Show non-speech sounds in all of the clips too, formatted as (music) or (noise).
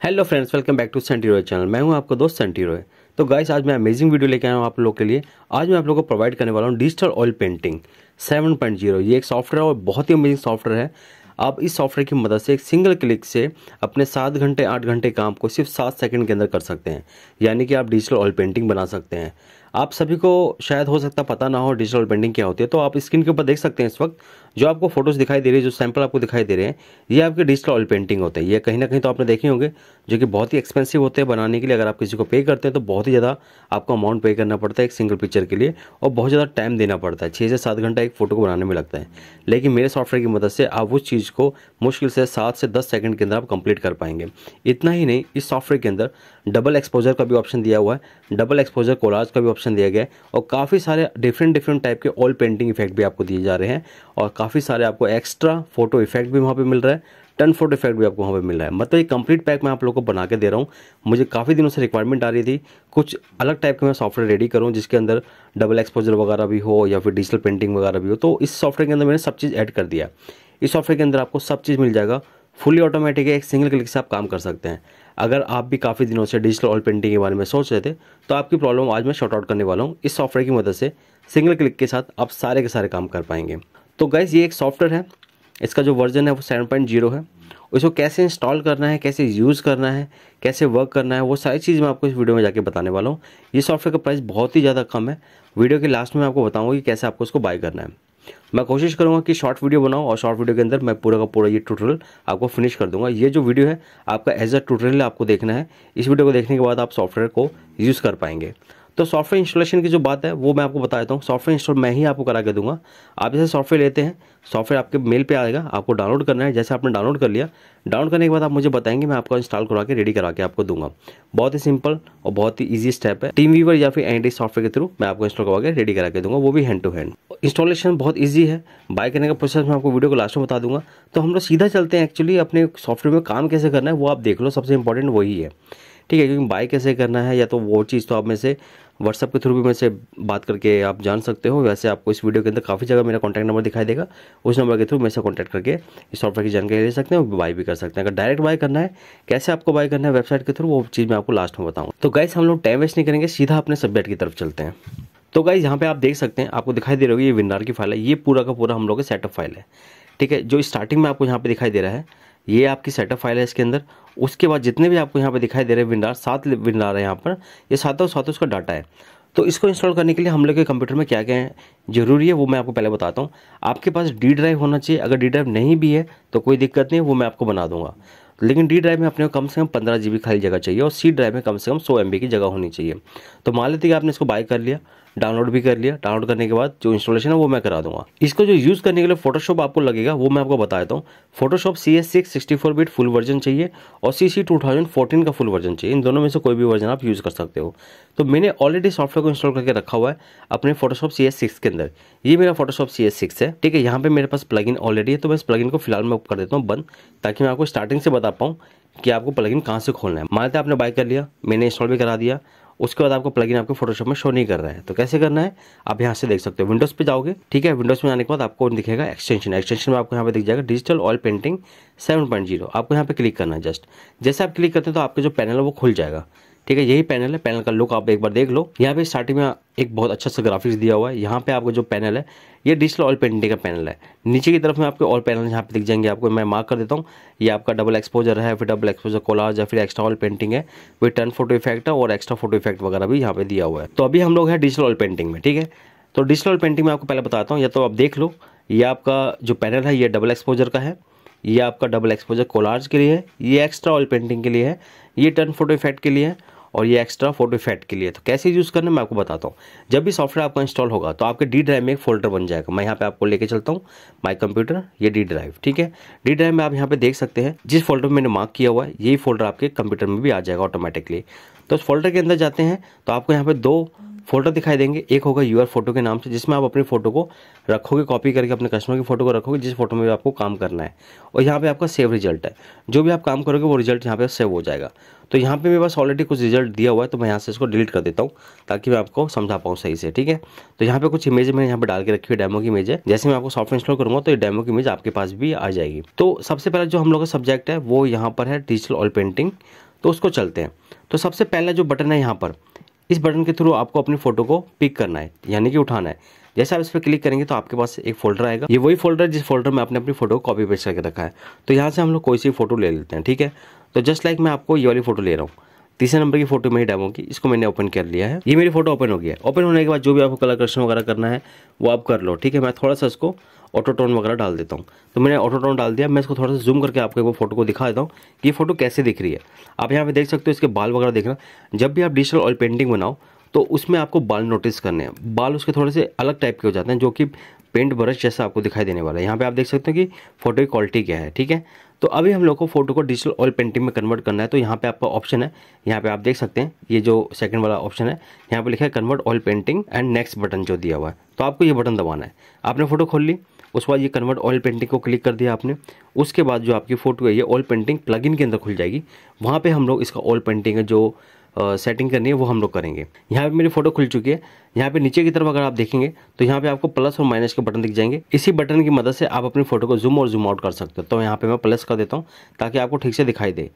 Hello friends welcome back to Senti Roy channel मैं हूँ आपका दोस्त सेंटी रॉय तो गाइस आज मैं अमेजिंग वीडियो लेके आया हूँ आप लोग के लिए। आज मैं आप लोगों को प्रोवाइड करने वाला हूँ डिजिटल ऑयल पेंटिंग 7.0 ये एक सॉफ्टवेयर और बहुत ही अमेजिंग सॉफ्टवेयर है। आप इस सॉफ्टवेयर की मदद से एक सिंगल क्लिक से अपने सात घंटे, आठ घंटे काम को सिर्फ़ सात सेकंड के अंदर कर सकते हैं। यानी कि आप डिजिटल ऑयल पेंटिंग बना सकते हैं। आप सभी को शायद हो सकता पता ना हो डिजिटल पेंटिंग क्या होती है तो आप स्क्रीन के ऊपर देख सकते हैं इस वक्त। जो आपको फ़ोटोज़ दिखाई दे रही है, जो सैंपल आपको दिखाई दे रहे हैं, ये आपके डिजिटल ऑयल पेंटिंग होते हैं। ये कहीं ना कहीं तो आपने देखे होंगे, जो कि बहुत ही एक्सपेंसिव होते हैं बनाने के लिए। अगर आप किसी को पे करते हैं तो बहुत ही ज़्यादा आपको अमाउंट पे करना पड़ता है एक सिंगल पिक्चर के लिए, और बहुत ज़्यादा टाइम देना पड़ता है। छः से सात घंटा एक फ़ोटो को बनाने में लगता है। लेकिन मेरे सॉफ्टवेयर की मदद से आप उस चीज़ को मुश्किल से सात से दस सेकेंड के अंदर आप कंप्लीट कर पाएँगे। इतना ही नहीं, इस सॉफ्टवेयर के अंदर डबल एक्सपोजर का भी ऑप्शन दिया हुआ है डबल एक्सपोजर कोलाज का भी ऑप्शन दिया गया है, और काफ़ी सारे डिफरेंट डिफरेंट टाइप के ऑल पेंटिंग इफ़ेक्ट भी आपको दिए जा रहे हैं। और काफ़ी सारे आपको एक्स्ट्रा फ़ोटो इफ़ेक्ट भी वहाँ पे मिल रहा है। टन फ़ोटो इफ़ेक्ट भी आपको वहाँ पे मिल रहा है। मतलब ये कंप्लीट पैक मैं आप लोगों को बना के दे रहा हूँ। मुझे काफ़ी दिनों से रिक्वायरमेंट आ रही थी। कुछ अलग टाइप के मैं सॉफ्टवेयर रेडी करूँ, जिसके अंदर डबल एक्सपोजर वगैरह भी हो या फिर डिजिटल पेंटिंग वगैरह भी हो तो इस सॉफ्टवेयर के अंदर मैंने सब चीज़ ऐड कर दिया इस सॉफ्टवेयर के अंदर आपको सब चीज़ मिल जाएगा। फुली ऑटोमेटिक है, एक सिंगल क्लिक से आप काम कर सकते हैं। अगर आप भी काफ़ी दिनों से डिजिटल ऑयल पेंटिंग के बारे में सोच रहे थे तो आपकी प्रॉब्लम आज मैं शॉर्ट आउट करने वाला हूँ। इस सॉफ्टवेयर की मदद से सिंगल क्लिक के साथ आप सारे के सारे काम कर पाएँगे। तो गैस ये एक सॉफ्टवेयर है। इसका जो वर्जन है, वो सेवन पॉइंट ज़ीरो है। इसको कैसे इंस्टॉल करना है, कैसे यूज़ करना है, कैसे वर्क करना है, वो सारी चीज़ मैं आपको इस वीडियो में जाके बताने वाला हूँ। ये सॉफ्टवेयर का प्राइस बहुत ही ज़्यादा कम है। वीडियो के लास्ट में आपको बताऊँगा कि कैसे आपको उसको बाय करना है। मैं कोशिश करूँगा कि शॉर्ट वीडियो बनाऊँ और शॉर्ट वीडियो के अंदर मैं पूरा का पूरा ये ट्यूटोरियल आपको फिनिश कर दूँगा। ये जो वीडियो है, आपका एज अ ट्यूटोरियल आपको देखना है। इस वीडियो को देखने के बाद आप सॉफ्टवेयर को यूज़ कर पाएँगे। तो सॉफ्टवेयर इंस्टॉलेशन की जो बात है, वो मैं आपको बता देता हूँ। सॉफ्टवेयर इंस्टॉल मैं ही आपको करा के दूँगा। आप जैसे सॉफ्टवेयर लेते हैं सॉफ्टवेयर आपके मेल पे आएगा, आपको डाउनलोड करना है। जैसे आपने डाउनलोड कर लिया डाउनलोड करने के बाद आप मुझे बताएँगे, मैं आपको इंस्टॉल करा के रेडी करा के आपको दूँगा। बहुत ही सिंपल और बहुत ही ईजी स्टेप है। टीम वीवर या फिर एन सॉफ्टवेयर के थ्रू मैं आपको इंस्टॉल करवा के रेडी करा के दूँगा। वो भी हैंड टू हैंड इंस्टॉलेशन बहुत ईजी है। बाय करने का प्रोसेस मैं आपको वीडियो को लास्ट में बता दूँगा। तो हम लोग सीधा चलते हैं एक्चुअली अपने सॉफ्टवेयर में काम कैसे करना है, वो आप देख लो। सबसे इंपॉर्टेंट वही है। ठीक है, क्योंकि बाय कैसे करना है या तो वो चीज़ तो आप में से व्हाट्सअप के थ्रू भी मेरे से बात करके आप जान सकते हो। वैसे आपको इस वीडियो के अंदर काफ़ी जगह मेरा कॉन्टैक्ट नंबर दिखाई देगा। उस नंबर के थ्रू मेरे से कॉन्टैक्ट करके इस सॉफ्टवेयर की जानकारी ले सकते हैं बाय भी कर सकते हैं। अगर डायरेक्ट बाय करना है, कैसे आपको बाय करना है वेबसाइट के थ्रू, वो चीज़ मैं आपको लास्ट में बताऊँ। तो गाइस हम लोग टाइम वेस्ट नहीं करेंगे, सीधा अपने सब्जेक्ट की तरफ़ चलते हैं। तो गाइज़ यहाँ पे आप देख सकते हैं, आपको दिखाई दे रही होगी ये विंडार की फ़ाइल है। ये पूरा का पूरा हम लोग का सेटअप फ़ाइल है। ठीक है, जो स्टार्टिंग में आपको यहाँ पे दिखाई दे रहा है, ये आपकी सेटअप फ़ाइल है इसके अंदर। उसके बाद जितने भी आपको यहाँ पर दिखाई दे रहे विंडार, सात विंडार है यहाँ पर, ये सातों सातों उसका डाटा है। तो इसको इंस्टॉल करने के लिए हम लोग के कंप्यूटर में क्या क्या है, ज़रूरी है वो मैं आपको पहले बताता हूँ। आपके पास डी ड्राइव होना चाहिए, अगर डी ड्राइव नहीं भी है तो कोई दिक्कत नहीं, वो मैं आपको बना दूँगा। लेकिन डी ड्राइव में अपने कम से कम पंद्रह जी खाली जगह चाहिए और सी ड्राइव में कम से कम सौ एम की जगह होनी चाहिए। तो मान लेते कि आपने इसको बाय कर लिया डाउनलोड भी कर लिया। डाउनलोड करने के बाद जो इंस्टॉलेशन है वो मैं करा दूँगा। इसको जो यूज़ करने के लिए फोटोशॉप आपको लगेगा, वो मैं आपको बता देता हूँ। Photoshop C S six sixty four bit full version चाहिए और C C two thousand fourteen का फुल वर्जन चाहिए। इन दोनों में से कोई भी वर्जन आप यूज़ कर सकते हो। तो मैंने ऑलरेडी सॉफ्टवेयर को इंस्टॉल करके रखा हुआ है अपने फोटोशॉप सी एस सिक्स के अंदर। ये मेरा फोटोशॉप सी एस सिक्स है, ठीक है? यहाँ पे मेरे पास प्लगइन ऑलरेडी है तो मैं इस प्लगइन को फ़िलहाल मैं कर देता हूँ बंद, ताकि मैं आपको स्टार्टिंग से बता पाऊँ कि आपको प्लगइन कहाँ से खोलना है। मानते आपने बाय कर लिया, मैंने इंस्टॉल भी करा दिया। उसके बाद आपको प्लगइन आपके फोटोशॉप में शो नहीं कर रहा है। तो कैसे करना है? आप यहाँ से देख सकते हो। विंडोज़ पे जाओगे, ठीक है? विंडोज़ में आने के बाद आपको दिखेगा एक्सटेंशन एक्सटेंशन में आपको यहाँ पे दिख जाएगा डिजिटल ऑयल पेंटिंग 7.0 आपको यहाँ पे क्लिक करना है जस्ट जैसे आप क्लिक करते हैं तो आपके जो पैनल है वो खुल जाएगा। ठीक है, यही पैनल है, पैनल का लुक आप एक बार देख लो। यहाँ पे स्टार्टिंग में एक बहुत अच्छा सा ग्राफिक्स दिया हुआ है। यहाँ पे आपको जो पैनल है, ये डिजिटल ऑयल पेंटिंग का पैनल है। नीचे की तरफ़ में आपके ऑल पैनल यहाँ पे दिख जाएँगे आपको, मैं मार्क कर देता हूँ। ये आपका डबल एक्सपोजर है, फिर डबल एक्सपोजर कोलाज या फिर एक्स्ट्रा ऑयल पेंटिंग है, फिर टर्न फ़ोटो इफ़ेक्ट है और एक्स्ट्रा फ़ोटो इफ़ेक्ट वगैरह भी यहाँ पे दिया हुआ है। तो अभी हम लोग हैं डिजिटल ऑयल पेंटिंग में, ठीक है? तो डिजिटल ऑयल पेंटिंग में आपको पहले बताता हूँ, या तो आप देख लो, ये आपका जो पैनल है, ये डबल एक्सपोजर का है। ये आपका डबल एक्सपोजर कोलार्ज के लिए है, ये एक्स्ट्रा ऑयल पेंटिंग के लिए है, ये टर्न फ़ोटो इफ़ेक्ट के लिए है और ये एक्स्ट्रा फ़ोटो इफ़ेक्ट के लिए। तो कैसे यूज़ करना मैं आपको बताता हूँ। जब भी सॉफ्टवेयर आपका इंस्टॉल होगा तो आपके डी ड्राइव में एक फोल्डर बन जाएगा। मैं यहाँ पे आपको लेके चलता हूँ माई कंप्यूटर ये डी ड्राइव ठीक है? डी ड्राइव में आप यहाँ पे देख सकते हैं, जिस फोल्डर में मैंने मार्क किया हुआ है, यही फोल्डर आपके कंप्यूटर में भी आ जाएगा ऑटोमेटिकली तो उस फोल्डर के अंदर जाते हैं तो आपको यहाँ पे दो फ़ोटो दिखाई देंगे। एक होगा यूआर फ़ोटो के नाम से, जिसमें आप अपनी फ़ोटो को रखोगे कॉपी करके अपने कस्टमर की फ़ोटो को रखोगे, जिस फ़ोटो में आपको काम करना है। और यहाँ पे आपका सेव रिज़ल्ट है। जो भी आप काम करोगे, वो रिज़ल्ट यहाँ पे सेव हो जाएगा। तो यहाँ पे मेरे पास ऑलरेडी कुछ रिज़ल्ट दिया हुआ है तो मैं यहाँ से इसको डिलीट कर देता हूँ, ताकि मैं आपको समझा पाऊँ सही से, ठीक है? तो यहाँ पे कुछ इमेज मैंने यहाँ पे डाल के रखी हुई डेमो की इमेज है। जैसे मैं आपको सॉफ्टवेयर इंस्टॉल करूँगा तो ये डेमो की इमेज आपके पास भी आ जाएगी। तो सबसे पहला जो हम लोग का सब्जेक्ट है, वो यहाँ पर है डिजिटल ऑयल पेंटिंग तो उसको चलते हैं। तो सबसे पहला जो बटन है यहाँ पर इस बटन के थ्रू आपको अपनी फ़ोटो को पिक करना है, यानी कि उठाना है। जैसे आप इस पर क्लिक करेंगे तो आपके पास एक फोल्डर आएगा। ये वही फोल्डर है जिस फोल्डर में आपने अपनी फ़ोटो कॉपी पेस्ट करके रखा है। तो यहाँ से हम लोग कोई सी फ़ोटो ले लेते हैं, ठीक है? तो जस्ट लाइक मैं आपको ये वाली फ़ोटो ले रहा हूँ। तीसरे नंबर की फ़ोटो मेरी डेमो की, इसको मैंने ओपन कर लिया है। ये मेरी फ़ोटो ओपन हो गया है। ओपन होने के बाद जो भी आपको कलर करेक्शन वगैरह करना है, वो आप कर लो, ठीक है? मैं थोड़ा सा इसको ऑटो टोन वगैरह डाल देता हूँ। तो मैंने ऑटोटोन डाल दिया, मैं इसको थोड़ा सा जूम करके आपको वो फ़ोटो को दिखा देता हूँ कि ये फ़ोटो कैसे दिख रही है। आप यहाँ पे देख सकते हो इसके बाल वगैरह देखना जब भी आप डिजिटल ऑयल पेंटिंग बनाओ तो उसमें आपको बाल नोटिस करने हैं। बाल उसके थोड़े से अलग टाइप के हो जाते हैं, जो कि पेंट ब्रश जैसा आपको दिखाई देने वाला है। यहाँ पे आप देख सकते हो कि फ़ोटो की क्वालिटी क्या है, ठीक है? तो अभी हम लोग को फ़ोटो को डिजिटल ऑयल पेंटिंग में कन्वर्ट करना है तो यहाँ पे आपका ऑप्शन है। यहाँ पे आप देख सकते हैं, ये जो सेकंड वाला ऑप्शन है, यहाँ पे लिखा है convert oil painting and next button जो दिया हुआ है। तो आपको ये बटन दबाना है। आपने फ़ोटो खोल ली उसके बाद ये कन्वर्ट ऑयल पेंटिंग को क्लिक कर दिया आपने। उसके बाद जो आपकी फ़ोटो है, ये ऑयल पेंटिंग प्लगइन के अंदर खुल जाएगी। वहाँ पे हम लोग इसका ऑयल पेंटिंग जो सेटिंग करनी है, वो हम लोग करेंगे। यहाँ पे मेरी फ़ोटो खुल चुकी है। यहाँ पे नीचे की तरफ़ अगर आप देखेंगे तो यहाँ पे आपको प्लस और माइनस के बटन दिख जाएँगे। इसी बटन की मदद से आप अपनी फ़ोटो को जूम और जूम आउट कर सकते हो। तो यहाँ पे मैं प्लस कर देता हूँ, ताकि आपको ठीक से दिखाई दे।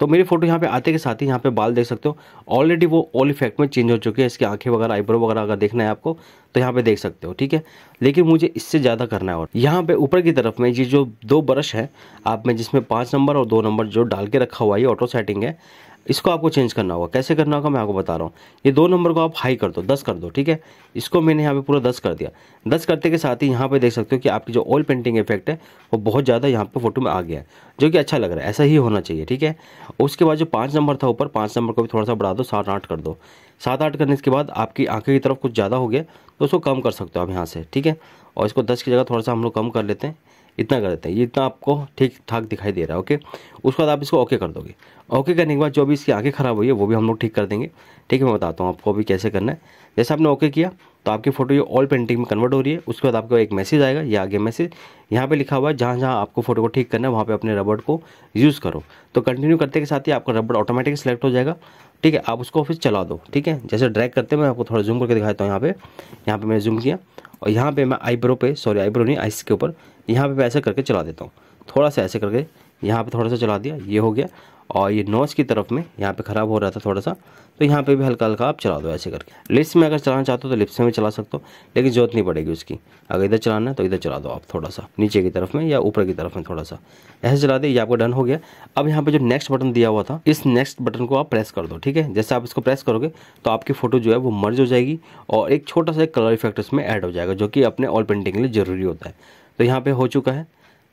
तो मेरी फ़ोटो यहाँ पे आते के साथ ही यहाँ पे बाल देख सकते हो। ऑलरेडी वो ऑल इफ़ेक्ट में चेंज हो चुके हैं। इसकी आँखें वगैरह आईब्रो वगैरह अगर देखना है आपको तो यहाँ पे देख सकते हो, ठीक है? लेकिन मुझे इससे ज़्यादा करना है और यहाँ पे ऊपर की तरफ़ में ये जो दो ब्रश है, आप में जिसमें पाँच नंबर और दो नंबर जो डाल के रखा हुआ है ऑटो सेटिंग है। इसको आपको चेंज करना होगा। कैसे करना होगा मैं आपको बता रहा हूँ। ये दो नंबर को आप हाई कर दो, दस कर दो, ठीक है? इसको मैंने यहाँ पे पूरा दस कर दिया। दस करते के साथ ही यहाँ पे देख सकते हो कि आपकी जो ऑयल पेंटिंग इफ़ेक्ट है, वो बहुत ज़्यादा यहाँ पे फ़ोटो में आ गया है, जो कि अच्छा लग रहा है। ऐसा ही होना चाहिए, ठीक है? उसके बाद जो पाँच नंबर था ऊपर, पाँच नंबर को भी थोड़ा सा बढ़ा दो, सात आठ कर दो। सात आठ करने के बाद आपकी आँखें की तरफ़ कुछ ज़्यादा हो गया तो उसको कम कर सकते हो आप यहाँ से, ठीक है? और इसको दस की जगह थोड़ा सा हम लोग कम कर लेते हैं। इतना कर देते हैं, ये इतना आपको ठीक ठाक दिखाई दे रहा है ओके उसके बाद आप इसको ओके कर दोगे। ओके करने के बाद जो भी इसकी आँखें ख़राब हुई है, वो भी हम लोग ठीक कर देंगे। ठीक है, मैं बताता हूँ आपको अभी कैसे करना है। जैसे आपने ओके किया तो आपकी फ़ोटो ये ऑल पेंटिंग में कन्वर्ट हो रही है। उसके बाद आपको एक मैसेज आएगा, ये आगे मैसेज यहाँ पे लिखा हुआ है जहाँ जहाँ आपको फ़ोटो को ठीक करना है, वहाँ पे अपने रबड़ को यूज़ करो। तो कंटिन्यू करते के साथ ही आपका रबड़ ऑटोमेटिक सेलेक्ट हो जाएगा। ठीक है, आप उसको फिर चला दो, ठीक है? जैसे ड्रैग करते हैं, मैं आपको थोड़ा जूम करके दिखाता हूँ यहाँ पे। यहाँ पे मैंने जूम किया, और यहाँ पे मैं आईब्रो पे सॉरी आईब्रो नहीं आइस के ऊपर, यहाँ पे मैं ऐसे करके चला देता हूँ। थोड़ा सा ऐसे करके, यहाँ पे थोड़ा सा चला दिया, ये हो गया। और ये नोज़ की तरफ़ में यहाँ पे ख़राब हो रहा था थोड़ा सा तो यहाँ पे भी हल्का हल्का आप चला दो ऐसे करके। लिप्स में अगर चलाना चाहते हो तो लिप्स में भी चला सकते हो, लेकिन ज़रूरत नहीं पड़ेगी उसकी। अगर इधर चलाना है तो इधर चला दो आप थोड़ा सा, नीचे की तरफ़ में या ऊपर की तरफ़ में थोड़ा सा। ऐसे चला दे, ये आपका डन हो गया। अब यहाँ पर जो नेक्स्ट बटन दिया हुआ था, इस नेक्स्ट बटन को आप प्रेस कर दो, ठीक है? जैसे आप इसको प्रेस करोगे तो आपकी फ़ोटो जो है वो मर्ज हो जाएगी और एक छोटा सा कलर इफ़ेक्ट उसमें ऐड हो जाएगा, जो कि अपने ऑल पेंटिंग के लिए ज़रूरी होता है। तो यहाँ पर हो चुका है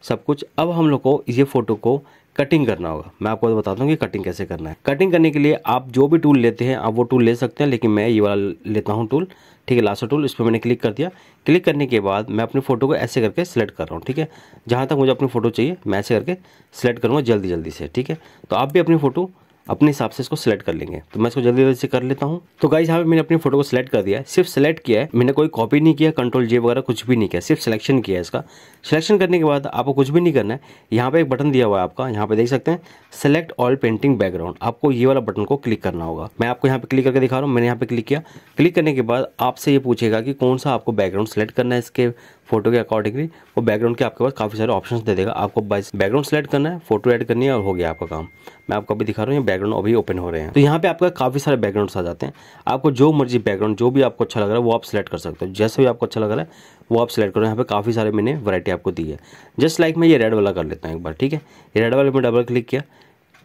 सब कुछ। अब हम लोग को ये फ़ोटो को कटिंग करना होगा। मैं आपको बताता हूँ कि कटिंग कैसे करना है। कटिंग करने के लिए आप जो भी टूल लेते हैं, आप वो टूल ले सकते हैं, लेकिन मैं ये वाला लेता हूँ टूल ठीक है लास्ट टूल इस पर मैंने क्लिक कर दिया। क्लिक करने के बाद मैं अपनी फ़ोटो को ऐसे करके सिलेक्ट कर रहा हूँ, ठीक है? जहाँ तक मुझे अपनी फ़ोटो चाहिए, मैं ऐसे करके सिलेक्ट करूँगा जल्दी जल्दी से, ठीक है? तो आप भी अपनी फ़ोटो अपने हिसाब से इसको सिलेक्ट कर लेंगे। तो मैं इसको जल्दी जल्दी से कर लेता हूँ। तो गाइज़ यहाँ पे मैंने अपनी फ़ोटो को सिलेक्ट कर दिया सिर्फ़ सिलेक्ट किया है। मैंने कोई कॉपी नहीं किया कंट्रोल जे वगैरह कुछ भी नहीं किया। सिर्फ़ सिलेक्शन किया है इसका। सिलेक्शन करने के बाद आपको कुछ भी नहीं करना है। यहाँ पे एक बटन दिया हुआ है आपका। यहाँ पे देख सकते हैं। सेलेक्ट ऑल पेंटिंग बैकग्राउंड आपको ये वाला बटन को क्लिक करना होगा। मैं आपको यहाँ पे क्लिक करके दिखा रहा हूँ। मैंने यहाँ पे क्लिक किया। क्लिक करने के बाद आपसे ये पूछेगा कि कौन सा आपको बैकग्राउंड सेलेक्ट करना है इसके फ़ोटो के अकॉर्डिंगली वो बैकग्राउंड के आपके पास काफ़ी सारे ऑप्शन दे देगा। आपको बस बैकग्राउंड सेलेक्ट करना है फ़ोटो ऐड करनी है और हो गया आपका काम। मैं आपको अभी दिखा रहा हूँ बैकग्राउंड अभी ओपन हो रहे हैं। तो यहाँ पे आपका काफ़ी सारे बैकग्राउंड आ जाते हैं। आपको जो मर्ज़ी बैकग्राउंड जो भी आपको अच्छा लग रहा है, वो आप सिलेक्ट कर सकते हो। जैसे भी आपको अच्छा लग रहा है, वो आप सिलेक्ट करो। यहाँ पे काफ़ी सारे मैंने वैरायटी आपको दी है। जस्ट लाइक मैं ये रेड वाला कर लेता हूँ एक बार, ठीक है? ये रेड वाले में डबल क्लिक किया।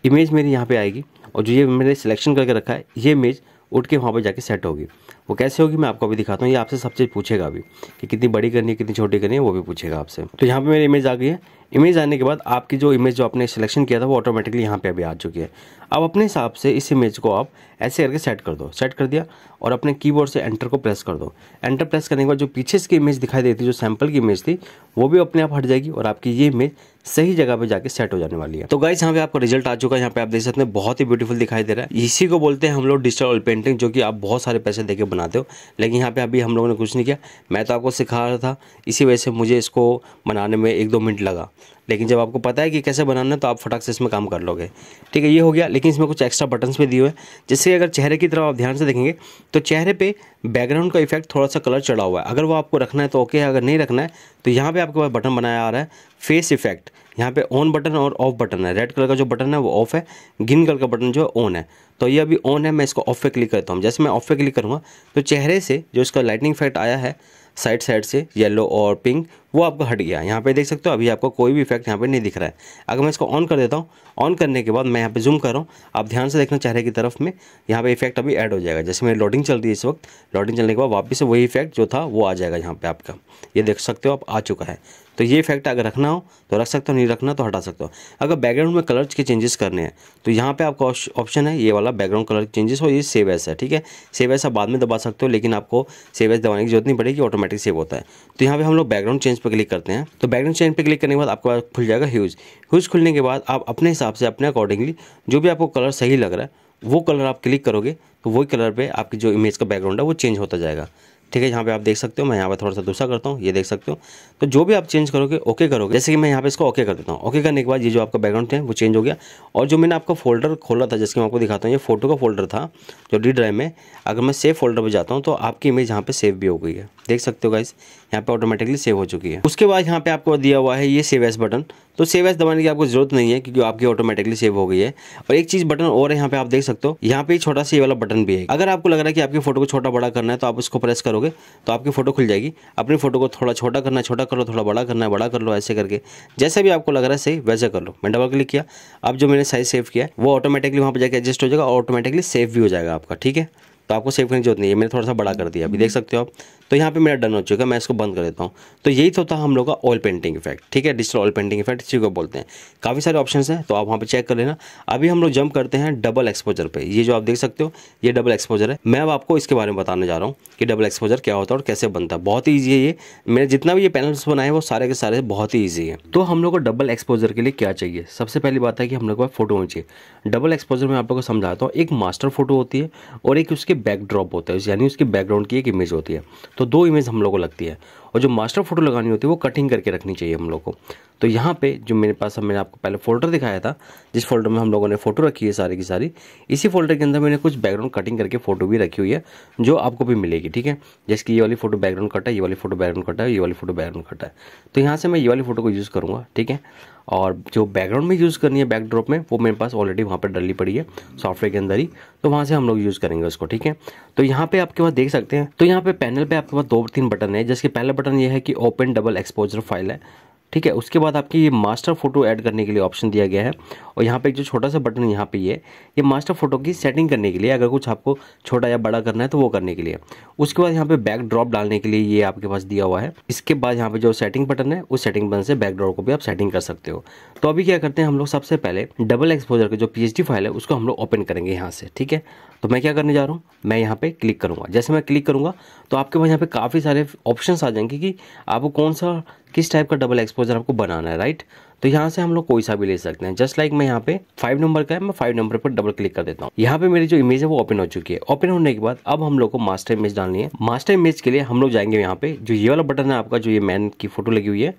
इमेज मेरी यहाँ पर आएगी और जो ये मैंने सिलेक्शन करके रखा है, ये इमेज उठ के वहाँ पर जाके सेट होगी। वो कैसे होगी मैं आपको अभी दिखाता हूँ। ये आपसे सब चीज़ पूछेगा अभी कि कितनी बड़ी करनी है, कितनी छोटी करनी है, वो भी पूछेगा आपसे। तो यहाँ पे मेरी इमेज आ गई है। इमेज आने के बाद आपकी जो इमेज जो आपने सिलेक्शन किया था, वो ऑटोमेटिकली यहाँ पे अभी आ चुकी है। अब अपने हिसाब से इस इमेज को आप ऐसे करके सेट कर दो। सेट कर दिया और अपने कीबोर्ड से एंटर को प्रेस कर दो। एंटर प्रेस करने के बाद जो पीछे इसकी इमेज दिखाई देती, जो सैंपल की इमेज थी, वो भी अपने आप हट जाएगी और आपकी ये इमेज सही जगह पे जाके सेट हो जाने वाली है। तो गाइस यहाँ पे आपका रिज़ल्ट आ चुका है। यहाँ पे आप देख सकते हैं, बहुत ही ब्यूटीफुल दिखाई दे रहा है। इसी को बोलते हैं हम लोग डिजिटल पेंटिंग जो कि आप बहुत सारे पैसे देके बनाते हो। लेकिन यहाँ पे अभी हम लोगों ने कुछ नहीं किया। मैं तो आपको सिखा रहा था। इसी वजह से मुझे इसको बनाने में एक दो मिनट लगा। लेकिन जब आपको पता है कि कैसे बनाना है तो आप फटाक से इसमें काम कर लोगे। ठीक है, ये हो गया, लेकिन इसमें कुछ एक्स्ट्रा बटन्स भी दिए हुए हैं, जिससे अगर चेहरे की तरफ़ आप ध्यान से देखेंगे तो चेहरे पे बैकग्राउंड का इफ़ेक्ट थोड़ा सा कलर चढ़ा हुआ है। अगर वो आपको रखना है तो ओके है अगर नहीं रखना है तो यहाँ पर आपके पास बटन बनाया आ रहा है फेस इफ़ेक्ट यहाँ पे ऑन बटन और ऑफ़ बटन है। रेड कलर का जो बटन है, वो ऑफ़ है ग्रीन कलर का बटन जो है ऑन है। तो ये अभी ऑन है, मैं इसको ऑफ़ पे क्लिक करता हूँ। जैसे मैं ऑफ़ पे क्लिक करूँगा तो चेहरे से जो इसका लाइटनिंग इफ़ेक्ट आया है साइड साइड से येलो और पिंक वो आपका हट गया। यहाँ पे देख सकते हो, अभी आपको कोई भी इफ़ेक्ट यहाँ पे नहीं दिख रहा है। अगर मैं इसको ऑन कर देता हूँ ऑन करने के बाद मैं यहाँ पे जूम कर रहा हूँ, आप ध्यान से देखना चेहरे की तरफ़ में, यहाँ पे इफ़ेक्ट अभी ऐड हो जाएगा। जैसे मेरी लोडिंग चल रही है इस वक्त लोडिंग चलने के बाद वापस वही इफ़ेक्ट जो था, वो आ जाएगा यहाँ पे आपका। ये देख सकते हो आप, आ चुका है। तो ये इफ़ेक्ट अगर रखना हो तो रख सकते हो, नहीं रखना तो हटा सकते हो। अगर बैकग्राउंड में कलर्स के चेंजेस करने हैं तो यहाँ पे आपका ऑप्शन है, ये वाला बैकग्राउंड कलर चेंजेस हो, ये सेव एस है, ठीक है? सेव आप बाद में दबा सकते हो, लेकिन आपको सेव एस दबाने की ज़रूरत नहीं पड़ेगी ऑटोमेटिक सेव होता है। तो यहाँ पे हम लोग बैकग्राउंड चेंज पर क्लिक करते हैं। तो बैकग्राउंड चेंज पर क्लिक करने के बाद आपके पास खुल जाएगा ह्यूज ह्यूज खुलने के बाद आप अपने हिसाब से, अपने अकॉर्डिंगली जो भी आपको कलर सही लग रहा है, वो कलर आप क्लिक करोगे तो वही कलर पर आपकी जो इमेज का बैकग्राउंड है, वो चेंज होता जाएगा। ठीक है, यहाँ पे आप देख सकते हो, मैं यहाँ पे थोड़ा सा दूसरा करता हूँ, ये देख सकते हो। तो जो भी आप चेंज करोगे ओके करोगे। जैसे कि मैं यहाँ पे इसको ओके कर देता हूँ। ओके करने के बाद ये जो आपका बैकग्राउंड है, वो चेंज हो गया। और जो मैंने आपका फोल्डर खोला था, जिसके मैं आपको दिखाता हूँ, ये फ़ोटो का फोल्डर था, जो डी ड्राइव में, अगर मैं सेव फोल्डर पर जाता हूँ तो आपकी इमेज यहाँ पर सेव भी हो गई है। देख सकते हो गाइस यहाँ पे ऑटोमेटिकली सेव हो चुकी है। उसके बाद यहाँ पे आपको दिया हुआ है, ये सेव एस बटन तो सेव एस दबाने की आपको ज़रूरत नहीं है, क्योंकि आपकी ऑटोमेटिकली सेव हो गई है। और एक चीज़ बटन और यहाँ पे आप देख सकते हो, यहाँ पे छोटा सा ये वाला बटन भी है। अगर आपको लग रहा है कि आपकी फ़ोटो को छोटा बड़ा करना है तो आप उसको प्रेस करोगे तो आपकी फ़ोटो खुल जाएगी। अपनी फ़ोटो को थोड़ा छोटा करना है, छोटा कर लो, थोड़ा बड़ा करना है, बड़ा कर लो, ऐसे करके। जैसे भी आपको लग रहा है सही, वैसे कर लो। मैं डबल क्लिक किया। अब जो मैंने साइज़ सेव किया वो ऑटोमेटिकली वहाँ पर जाकर एडजस्ट हो जाएगा और ऑटोमेटिकली सेव भी हो जाएगा आपका, ठीक है? तो आपको सेव करने की ज़रूरत नहीं है। मैंने थोड़ा सा बड़ा कर दिया। अभी देख सकते हो आप। तो यहाँ पे मेरा डन हो चुका है। मैं इसको बंद कर देता हूँ। तो यही तो था हम लोग का ऑयल पेंटिंग इफ़ेक्ट ठीक है? डिजिटल ऑयल पेंटिंग इफ़ेक्ट इसी को बोलते हैं। काफ़ी सारे ऑप्शन हैं तो आप वहाँ पर चेक कर लेना। अभी हम लोग जंप करते हैं डबल एक्सपोजर पर ये जो आप देख सकते हो, ये डबल एक्सपोजर है। मैं अब आपको इसके बारे में बताने जा रहा हूँ कि डबल एक्सपोजर क्या होता है और कैसे बनता है। बहुत ही ईजी है ये। मैंने जितना भी ये पैनल्स बनाए वो सारे के सारे बहुत ही ईजी है। तो हम लोग को डबल एक्सपोजर के लिए क्या चाहिए? सबसे पहली बात है कि हम लोग को फ़ोटो होनी चाहिए। डबल एक्सपोजर में आप लोग को समझाता हूँ। एक मास्टर फ़ोटो होती है और एक उसके बैकड्रॉप होता है यानी उसकी बैकग्राउंड की एक इमेज होती है। तो दो इमेज हम लोग को लगती है। और जो मास्टर फ़ोटो लगानी होती है, वो कटिंग करके रखनी चाहिए हम लोग को। तो यहाँ पे जो मेरे पास मैंने आपको पहले फोल्डर दिखाया था, जिस फोल्डर में हम लोगों ने फ़ोटो रखी है सारी की सारी, इसी फोल्डर के अंदर मैंने कुछ बैकग्राउंड कटिंग करके फ़ोटो भी रखी हुई है, जो आपको भी मिलेगी, ठीक है? जैसे कि ये वाली फ़ोटो बैकग्राउंड कटा है, ये वाली फ़ोटो बैकग्राउंड कटा है, ये वाली फ़ोटो बैकग्राउंड कटा है। तो यहाँ से मैं ये वाली फ़ोटो को यूज़ करूँगा, ठीक है? और जो बैकग्राउंड में यूज़ करनी है बैकड्रॉप में, वो मेरे पास ऑलरेडी वहाँ पर डली पड़ी है सॉफ्टवेयर के अंदर ही। तो वहाँ से हम लोग यूज़ करेंगे उसको, ठीक है? तो यहाँ पे आपके पास देख सकते हैं तो यहाँ पे पैनल पे आपके पास दो तीन बटन है जिसके पहला बटन ये है कि ओपन डबल एक्सपोजर फ़ाइल है। ठीक है, उसके बाद आपकी ये मास्टर फ़ोटो ऐड करने के लिए ऑप्शन दिया गया है। और यहाँ पे एक जो छोटा सा बटन यहाँ पे ये ये मास्टर फ़ोटो की सेटिंग करने के लिए, अगर कुछ आपको छोटा या बड़ा करना है तो वो करने के लिए। उसके बाद यहाँ पे बैक ड्रॉप डालने के लिए ये आपके पास दिया हुआ है। इसके बाद यहाँ पे जो सेटिंग बटन है, उस सेटिंग बटन से बैक ड्रॉप को भी आप सेटिंग कर सकते हो। तो अभी क्या करते हैं हम लोग सबसे पहले डबल एक्सपोजर के जो पीएचडी फ़ाइल है, उसको हम लोग ओपन करेंगे यहाँ से। ठीक है तो मैं क्या करने जा रहा हूँ? मैं यहाँ पे क्लिक करूँगा। जैसे मैं क्लिक करूँगा तो आपके पास यहाँ पे काफ़ी सारे ऑप्शन आ जाएँगे कि आपको कौन सा, किस टाइप का डबल एक्सपोजर आपको बनाना है राइट तो यहाँ से हम लोग कोई सा भी ले सकते हैं। जस्ट लाइक like मैं यहाँ पे फाइव नंबर का है, मैं फाइव नंबर पर डबल क्लिक कर देता हूँ। यहाँ पे मेरी जो इमेज है वो ओपन हो चुकी है। ओपन होने के बाद अब हम लोग को मास्टर इमेज डालनी है। मास्टर इमेज के लिए हम लोग जाएँगे यहाँ पे। जो ये वाला बटन है आपका, जो ये मैन की फ़ोटो लगी हुई है,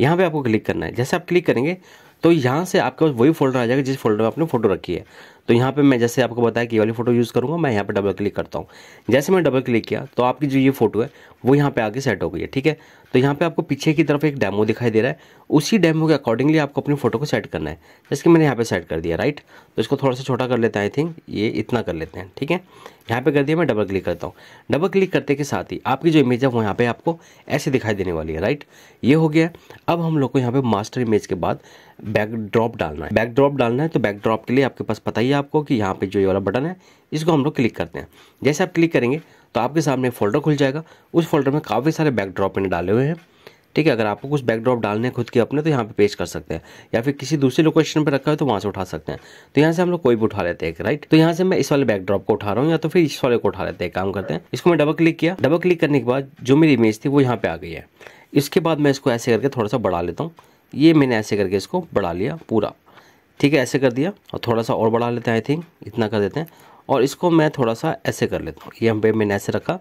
यहाँ पे आपको क्लिक करना है। जैसे आप क्लिक करेंगे तो यहाँ से आपके पास वही फोल्डर आ जाएगा जिस फोल्डर में आपने फ़ोटो रखी है। तो यहाँ पे मैं जैसे आपको बताया कि वाली फ़ोटो यूज़ करूँगा, मैं यहाँ पे डबल क्लिक करता हूँ। जैसे मैं डबल क्लिक किया तो आपकी जो ये फ़ोटो है वो यहाँ पे आके सेट हो गई है, ठीक है? तो यहाँ पे आपको पीछे की तरफ़ एक डेमो दिखाई दे रहा है। उसी डेमो के अकॉर्डिंगली आपको अपनी फ़ोटो को सेट करना है। जैसे कि मैंने यहाँ पे सेट कर दिया राइट तो इसको थोड़ा सा छोटा कर लेते हैं आई थिंक ये इतना कर लेते हैं, ठीक है? यहाँ पे कर दिया मैं डबल क्लिक करता हूँ। डबल क्लिक करते के साथ ही आपकी जो इमेज है वो यहाँ पे आपको ऐसे दिखाई देने वाली है राइट ये हो गया। अब हम लोग को यहाँ पे मास्टर इमेज के बाद बैक ड्रॉप डालना है। बैक ड्रॉप डालना है तो बैक ड्रॉप के लिए आपके पास पता ही है आपको कि यहाँ पे जो ये वाला बटन है, इसको हम लोग क्लिक करते हैं। जैसे आप क्लिक करेंगे तो आपके सामने एक फोल्डर खुल जाएगा। उस फोल्डर में काफ़ी सारे बैक ड्रॉप मैंने डाले हुए हैं। ठीक है, अगर आपको कुछ बैकड्रॉप डालने खुद के अपने तो यहाँ पे पेश कर सकते हैं। या फिर किसी दूसरे लोकेशन पर रखा है तो वहाँ से उठा सकते हैं। तो यहाँ से हम लोग कोई भी उठा लेते हैं राइट तो यहाँ से मैं इस वाले बैकड्रॉप को उठा रहा हूँ, या तो फिर इस वाले को उठा लेते हैं, काम करते हैं। इसको मैं डबल क्लिक किया। डबल क्लिक करने के बाद जो मेरी इमेज थी वो यहाँ पर आ गई है। इसके बाद मैं इसको ऐसे करके थोड़ा सा बढ़ा लेता हूँ। ये मैंने ऐसे करके इसको बढ़ा लिया पूरा। ठीक है, ऐसे कर दिया और थोड़ा सा और बढ़ा लेते हैं आई थिंक इतना कर देते हैं। और इसको मैं थोड़ा सा ऐसे कर लेता हूँ। ये हम पे मैंने ऐसे रखा।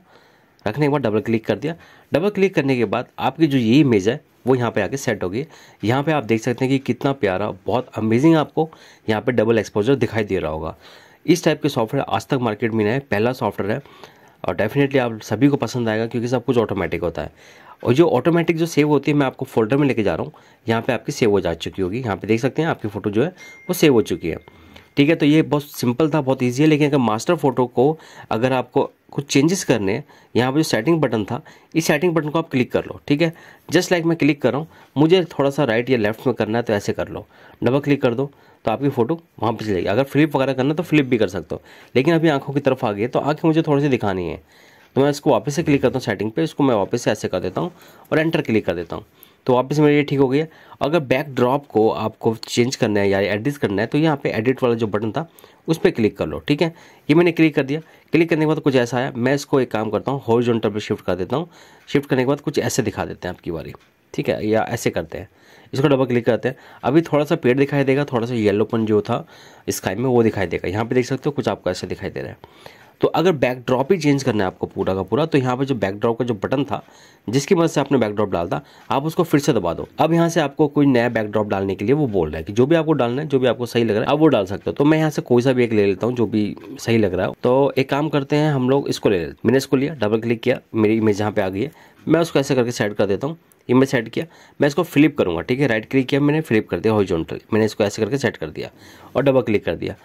रखने के बाद डबल क्लिक कर दिया। डबल क्लिक करने के बाद आपकी जो ये इमेज है, वो यहाँ पे आके सेट होगी। यहाँ पे आप देख सकते हैं कि कितना प्यारा, बहुत अमेजिंग आपको यहाँ पे डबल एक्सपोजर दिखाई दे रहा होगा। इस टाइप के सॉफ्टवेयर आज तक मार्केट में है पहला सॉफ्टवेयर है। और डेफिनेटली आप सभी को पसंद आएगा क्योंकि सब कुछ ऑटोमेटिक होता है। और जो ऑटोमेटिक जो सेव होती है, मैं आपको फोल्डर में लेके जा रहा हूँ। यहाँ पे आपकी सेव हो जा चुकी होगी। यहाँ पे देख सकते हैं आपकी फ़ोटो जो है, वो सेव हो चुकी है। ठीक है तो ये बहुत सिंपल था, बहुत ईजी है, लेकिन अगर मास्टर फ़ोटो को अगर आपको कुछ चेंजेस करने हैं, यहाँ पर जो सेटिंग बटन था, इस सेटिंग बटन को आप क्लिक कर लो, ठीक है? जस्ट लाइक मैं क्लिक कर रहा हूँ, मुझे थोड़ा सा राइट या लेफ़्ट में करना है तो ऐसे कर लो। डबल क्लिक कर दो तो आपकी फ़ोटो वहाँ पर चलेगी अगर फ्लिप वगैरह करना तो फ्लिप भी कर सकते हो। लेकिन अभी आँखों की तरफ़ आ गई है तो आँखें मुझे थोड़ी सी दिखानी है। तो मैं इसको वापस से क्लिक करता हूँ सेटिंग पे, इसको मैं वापस से ऐसे कर देता हूँ और एंटर क्लिक कर देता हूँ। तो वापस मेरे ये ठीक हो गया अगर बैक ड्रॉप को आपको चेंज करना है या एडिट करना है तो यहाँ पे एडिट वाला जो बटन था, उस पर क्लिक कर लो, ठीक है? ये मैंने क्लिक कर दिया। क्लिक करने के बाद कुछ ऐसा आया, मैं इसको एक काम करता हूँ हॉरिजॉन्टल पर शिफ्ट कर देता हूँ। शिफ्ट करने के बाद कुछ ऐसे दिखा देते हैं आपकी बारी, ठीक है? या ऐसे करते हैं। इसको डबल क्लिक करते हैं। अभी थोड़ा सा पेड़ दिखाई देगा, थोड़ा सा येलोपन जो था स्काई में वो दिखाई देगा। यहाँ पे देख सकते हो कुछ आपको ऐसे दिखाई दे रहा है। तो अगर बैकड्रॉप ही चेंज करना है आपको पूरा का पूरा तो यहाँ पर जो बैकड्रॉप का जो बटन था, जिसकी मदद से आपने बैकड्रॉप डालता आप उसको फिर से दबा दो। अब यहाँ से आपको कोई नया बैकड्रॉप डालने के लिए वो बोल रहा है कि जो भी आपको डालना है, जो भी आपको सही लग रहा है, आप वो डाल सकते हो। तो मैं यहाँ से कोई सा भी एक ले लेता हूँ जो भी सही लग रहा है। तो एक काम करते हैं, हम लोग इसको ले लेते मैंने इसको लिया डबल क्लिक किया, मेरी इमेज यहाँ पे आ गई है। मैं उसको ऐसे करके सेट कर देता हूँ। इमेज सेट किया, मैं इसको फ्लिप करूँगा, ठीक है? राइट क्लिक किया मैंने फ्लिप कर दिया हॉरिजॉन्टल मैंने इसको ऐसे करके सेट कर दिया और डबल क्लिक कर दिया।